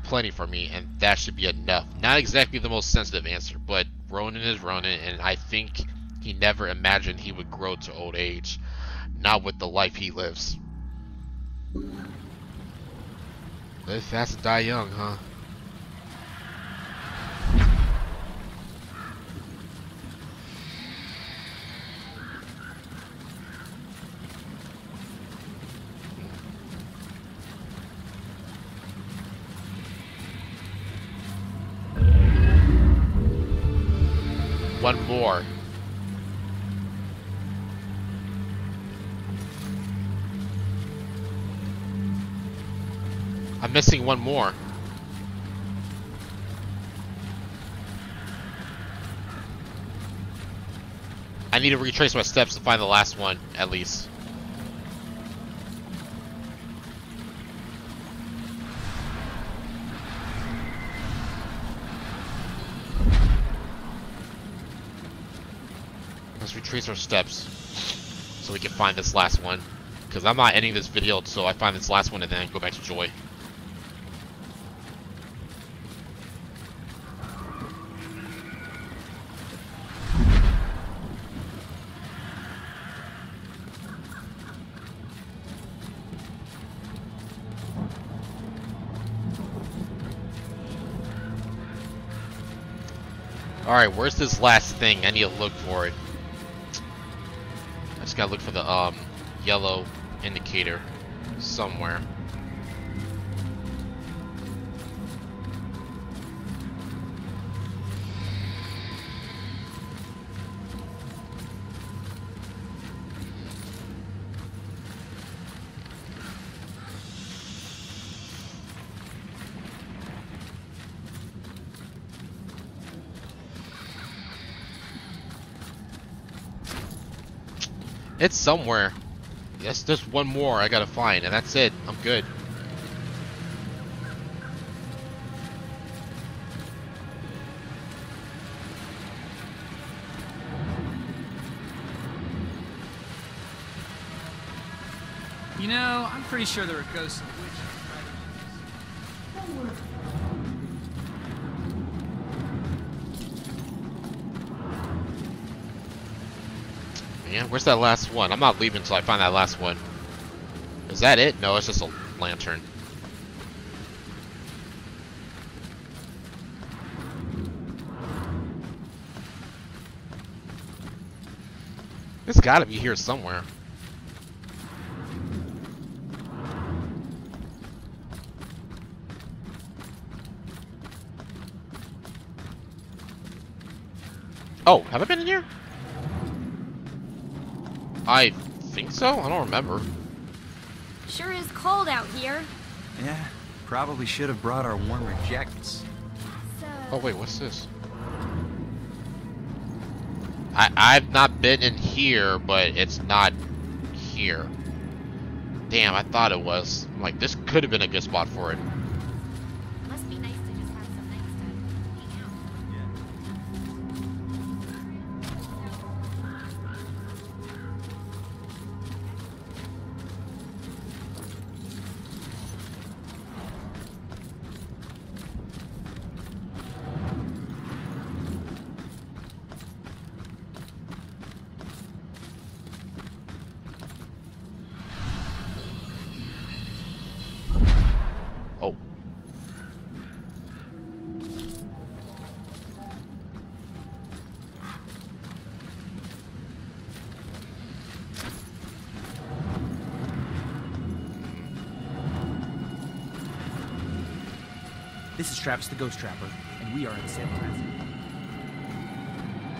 plenty for me, and that should be enough. Not exactly the most sensitive answer, but Ronan is Ronan, and I think he never imagined he would grow to old age. Not with the life he lives. Live fast and die young, huh? One more. I'm missing one more. I need to retrace my steps to find the last one, at least. Let's retrace our steps so we can find this last one. Because I'm not ending this video until I find this last one and then go back to Joy. Alright, where's this last thing? I need to look for it. I just gotta look for the um yellow indicator somewhere. It's somewhere. Yes, there's one more I gotta find, and that's it. I'm good. You know, I'm pretty sure there are ghosts of witches. Man, where's that last one? I'm not leaving until I find that last one. Is that it? No, it's just a lantern. It's gotta be here somewhere. Oh, have I been in here? I think so? I don't remember. Sure is cold out here. Yeah, probably should have brought our warmer jackets. Oh wait, what's this? I I've not been in here, but it's not here. Damn, I thought it was. I'm like, this could have been a good spot for it. Travis the Ghost Trapper, and we are in San Francisco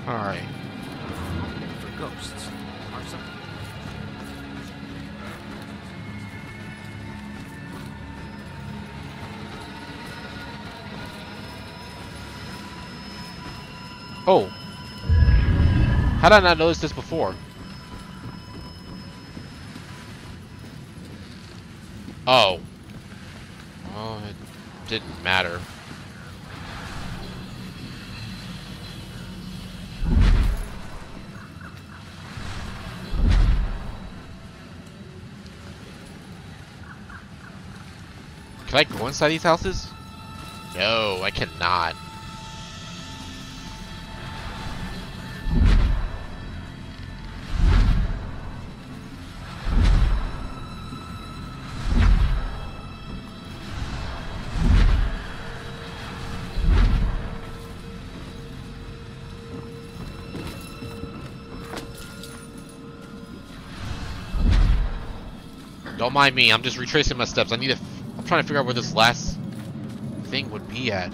Alright. for ghosts. Something. Oh. How did I not notice this before? Oh. Oh, it didn't matter. Can I go inside these houses? No, I cannot. Don't mind me, I'm just retracing my steps. I need to. Trying to figure out where this last thing would be at.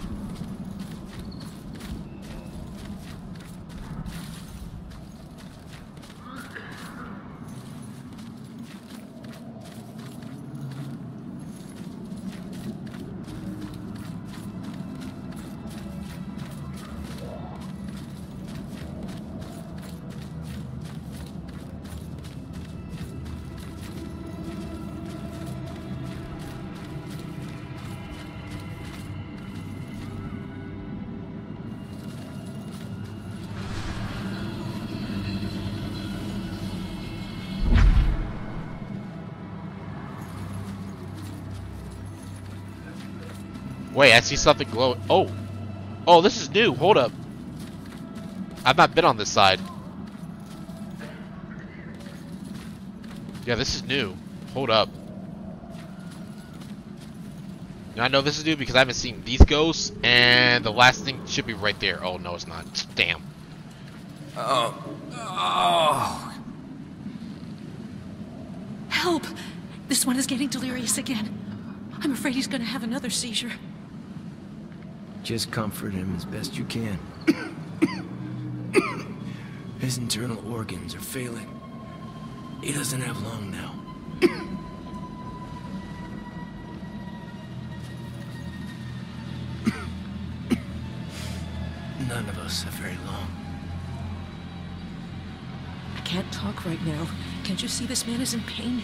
Wait, I see something glow. Oh, oh, this is new. Hold up. I've not been on this side. Yeah, this is new. Hold up. Now, I know this is new because I haven't seen these ghosts, and the last thing should be right there. Oh, no, it's not. Damn. Oh. Oh. Help! This one is getting delirious again. I'm afraid he's gonna have another seizure. Just comfort him as best you can. His internal organs are failing. He doesn't have long now. None of us have very long. I can't talk right now. Can't you see this man is in pain?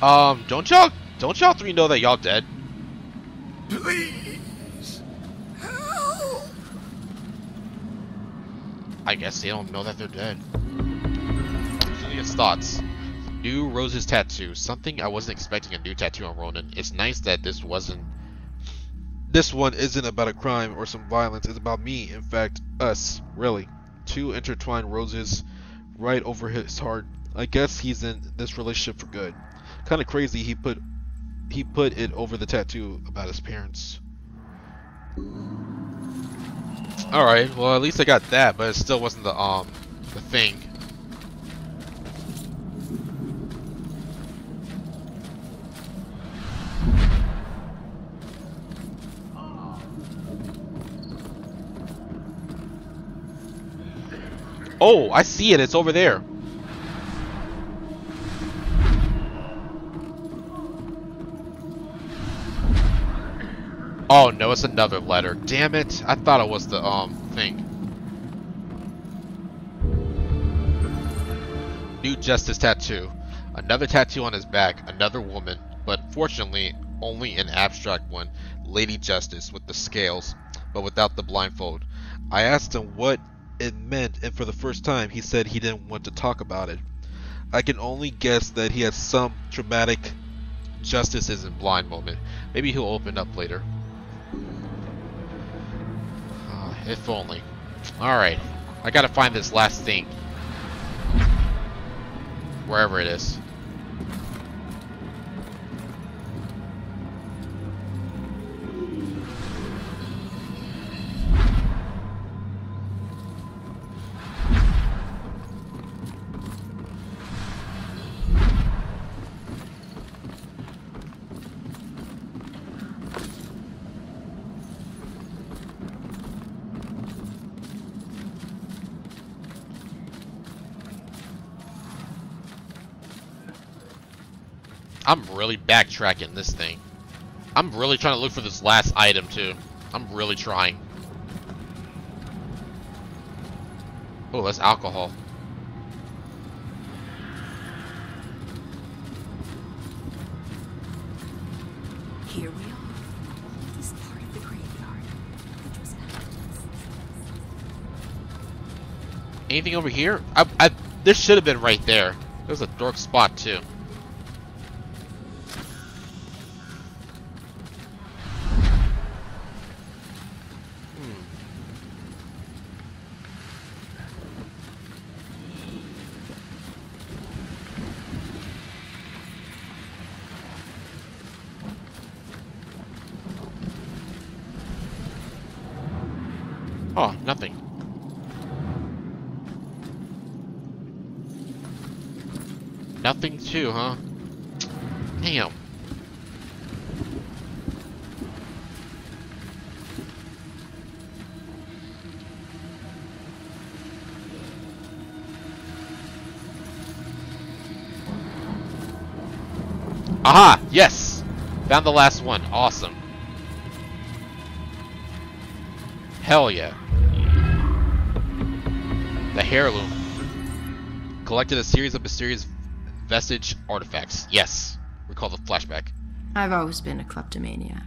Um, don't y'all, don't y'all three know that y'all dead? Please. I guess they don't know that they're dead. Julia's thoughts. New Rose's tattoo. Something I wasn't expecting a new tattoo on Ronan. It's nice that this wasn't. This one isn't about a crime or some violence. It's about me. In fact, us. Really. Two intertwined roses right over his heart. I guess he's in this relationship for good. Kind of crazy. He put he put it over the tattoo about his parents. All right. Well, at least I got that, but it still wasn't the um the thing. Oh, I see it. It's over there. Oh no, it's another letter. Damn it. I thought it was the um thing. New Justice tattoo. Another tattoo on his back, another woman, but fortunately only an abstract one, Lady Justice with the scales, but without the blindfold. I asked him what it meant, and for the first time, he said he didn't want to talk about it. I can only guess that he had some traumatic Justice isn't blind moment. Maybe he'll open up later. If only. Alright. I gotta find this last thing. Wherever it is. Really backtracking this thing. I'm really trying to look for this last item too. I'm really trying. Oh, that's alcohol. Here we are. This part of the graveyard. Which was Anything over here? I, I, this should have been right there. There's a dark spot too. Oh, nothing. Nothing too, huh? Damn. Aha! Yes! Found the last one. Awesome. Hell yeah. The heirloom. Collected a series of mysterious vestige artifacts. Yes. Recall the flashback. I've always been a kleptomaniac.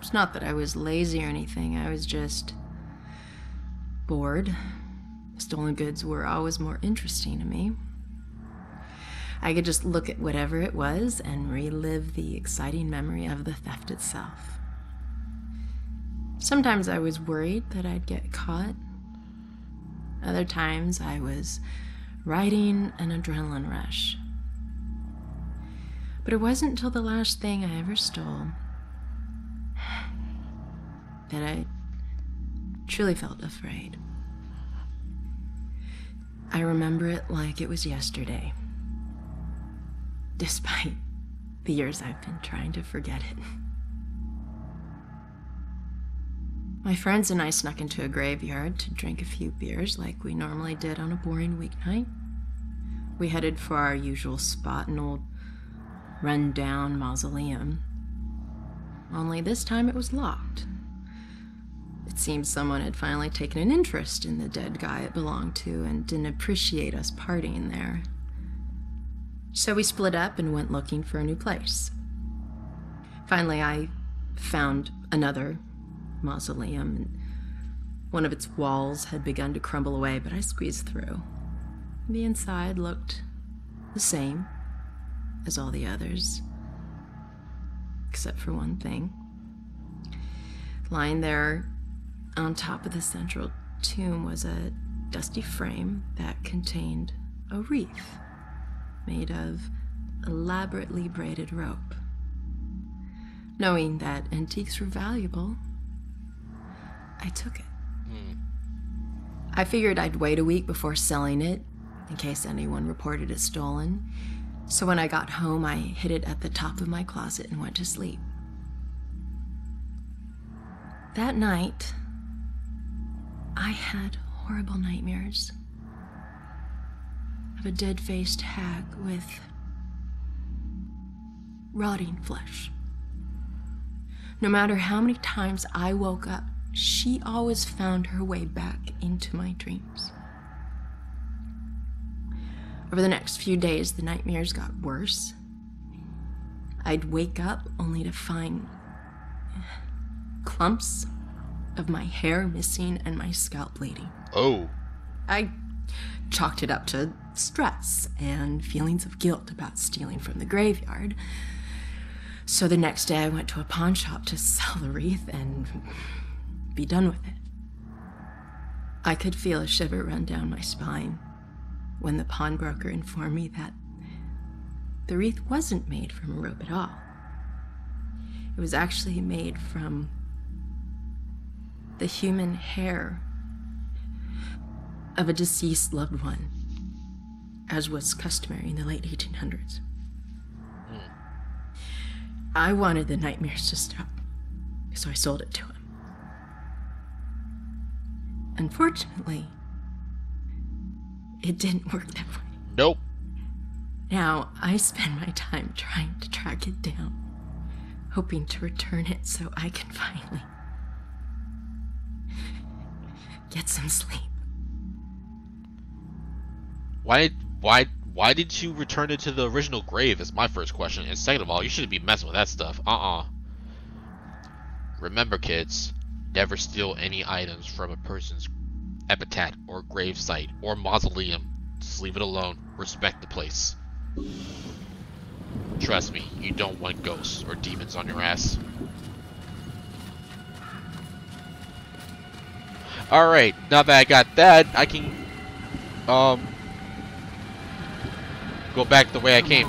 It's not that I was lazy or anything, I was just bored. Stolen goods were always more interesting to me. I could just look at whatever it was and relive the exciting memory of the theft itself. Sometimes I was worried that I'd get caught. Other times I was riding an adrenaline rush. But it wasn't until the last thing I ever stole that I truly felt afraid. I remember it like it was yesterday, despite the years I've been trying to forget it. My friends and I snuck into a graveyard to drink a few beers like we normally did on a boring weeknight. We headed for our usual spot, an old run-down mausoleum. Only this time it was locked. It seemed someone had finally taken an interest in the dead guy it belonged to and didn't appreciate us partying there. So we split up and went looking for a new place. Finally, I found another mausoleum, and one of its walls had begun to crumble away, but I squeezed through. The inside looked the same as all the others, except for one thing. Lying there on top of the central tomb was a dusty frame that contained a wreath made of elaborately braided rope. Knowing that antiques were valuable, I took it. Hmm. I figured I'd wait a week before selling it in case anyone reported it stolen. So when I got home, I hid it at the top of my closet and went to sleep. That night, I had horrible nightmares of a dead faced hag with rotting flesh. No matter how many times I woke up, she always found her way back into my dreams. Over the next few days, the nightmares got worse. I'd wake up only to find clumps of my hair missing and my scalp bleeding. Oh. I chalked it up to stress and feelings of guilt about stealing from the graveyard. So the next day, I went to a pawn shop to sell the wreath and be done with it. I could feel a shiver run down my spine when the pawnbroker informed me that the wreath wasn't made from a rope at all. It was actually made from the human hair of a deceased loved one, as was customary in the late 1800s. Hmm. I wanted the nightmares to stop, so I sold it to him. Unfortunately, it didn't work that way. Nope. Now I spend my time trying to track it down, hoping to return it so I can finally get some sleep. Why why why did you return it to the original grave is my first question. And second of all, you shouldn't be messing with that stuff. Uh-uh. Remember kids, never steal any items from a person's epitaph or grave site or mausoleum. Just leave it alone. Respect the place. Trust me, you don't want ghosts or demons on your ass. Alright, now that I got that, I can um go back the way I came.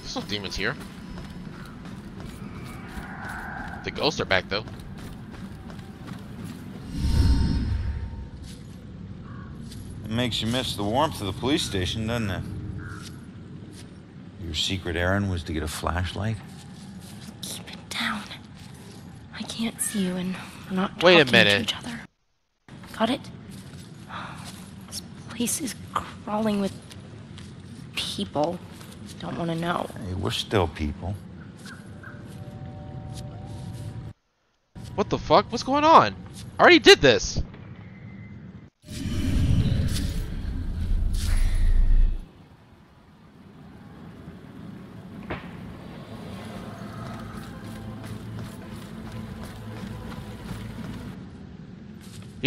There's no demons here. The ghosts are back though. Makes you miss the warmth of the police station, doesn't it? Your secret errand was to get a flashlight? Keep it down. I can't see you and we're not Wait a talking minute. to each other. Got it? This place is crawling with people. Don't want to know. Hey, we're still people. What the fuck? What's going on? I already did this.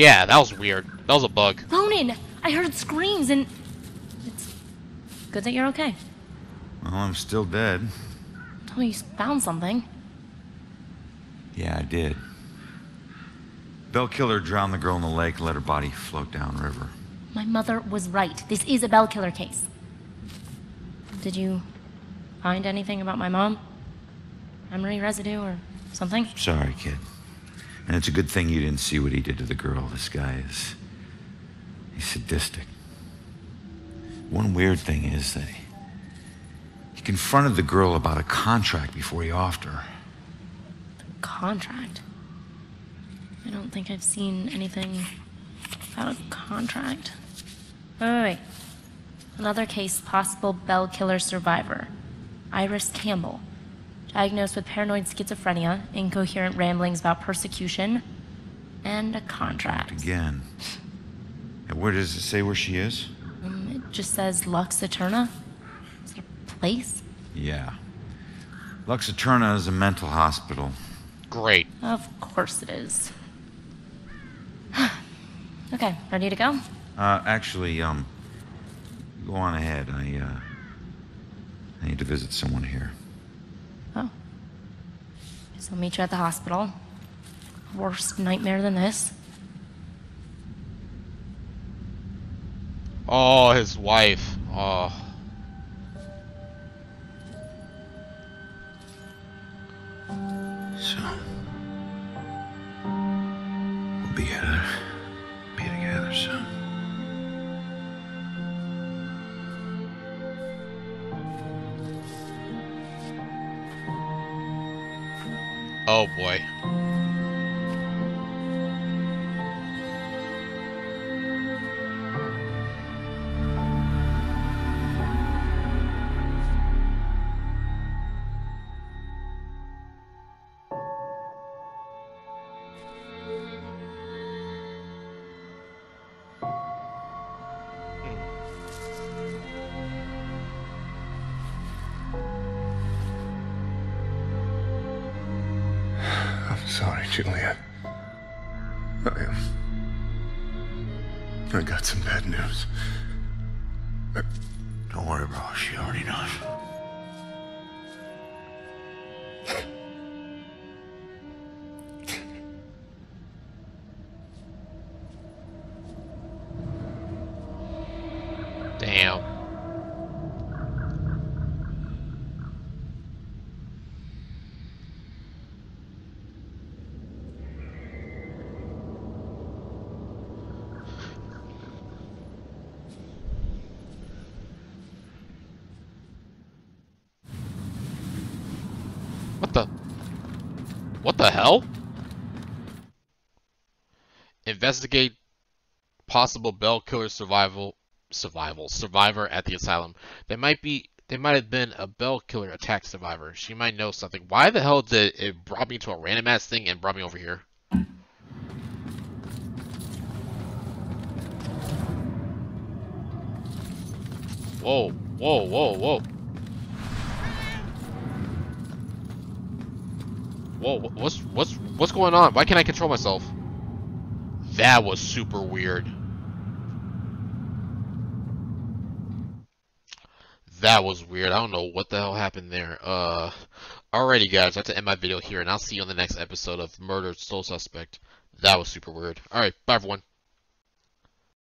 Yeah, that was weird. That was a bug. Ronan, I heard screams and it's good that you're okay. Well, I'm still dead. Tell me you found something. Yeah, I did. Bell killer drowned the girl in the lake and let her body float downriver. My mother was right. This is a Bell killer case. Did you find anything about my mom? Memory residue or something? Sorry, kid. And it's a good thing you didn't see what he did to the girl. This guy is. He's sadistic. One weird thing is that he, he confronted the girl about a contract before he offed her. Contract? I don't think I've seen anything about a contract. Wait, wait, wait. Another case possible Bell killer survivor. Iris Campbell. Diagnosed with paranoid schizophrenia, incoherent ramblings about persecution, and a contract. Again. And where does it say where she is? Um, it just says Lux Eterna. Is it a place? Yeah. Lux Eterna is a mental hospital. Great. Of course it is. okay, ready to go? Uh, actually, um, go on ahead. I, uh, I need to visit someone here. I'll meet you at the hospital. Worst nightmare than this. Oh, his wife. Oh. Oh boy. The hell? Investigate possible Bell killer survival survival survivor at the asylum. They might be they might have been a Bell killer attack survivor. She might know something. Why the hell did it brought me to a random ass thing and brought me over here? Whoa, whoa, whoa, whoa. Whoa, what's what's what's going on? Why can't I control myself? That was super weird. That was weird. I don't know what the hell happened there. Uh, alrighty guys, I have to end my video here, and I'll see you on the next episode of Murdered Soul Suspect. That was super weird. Alright, bye everyone.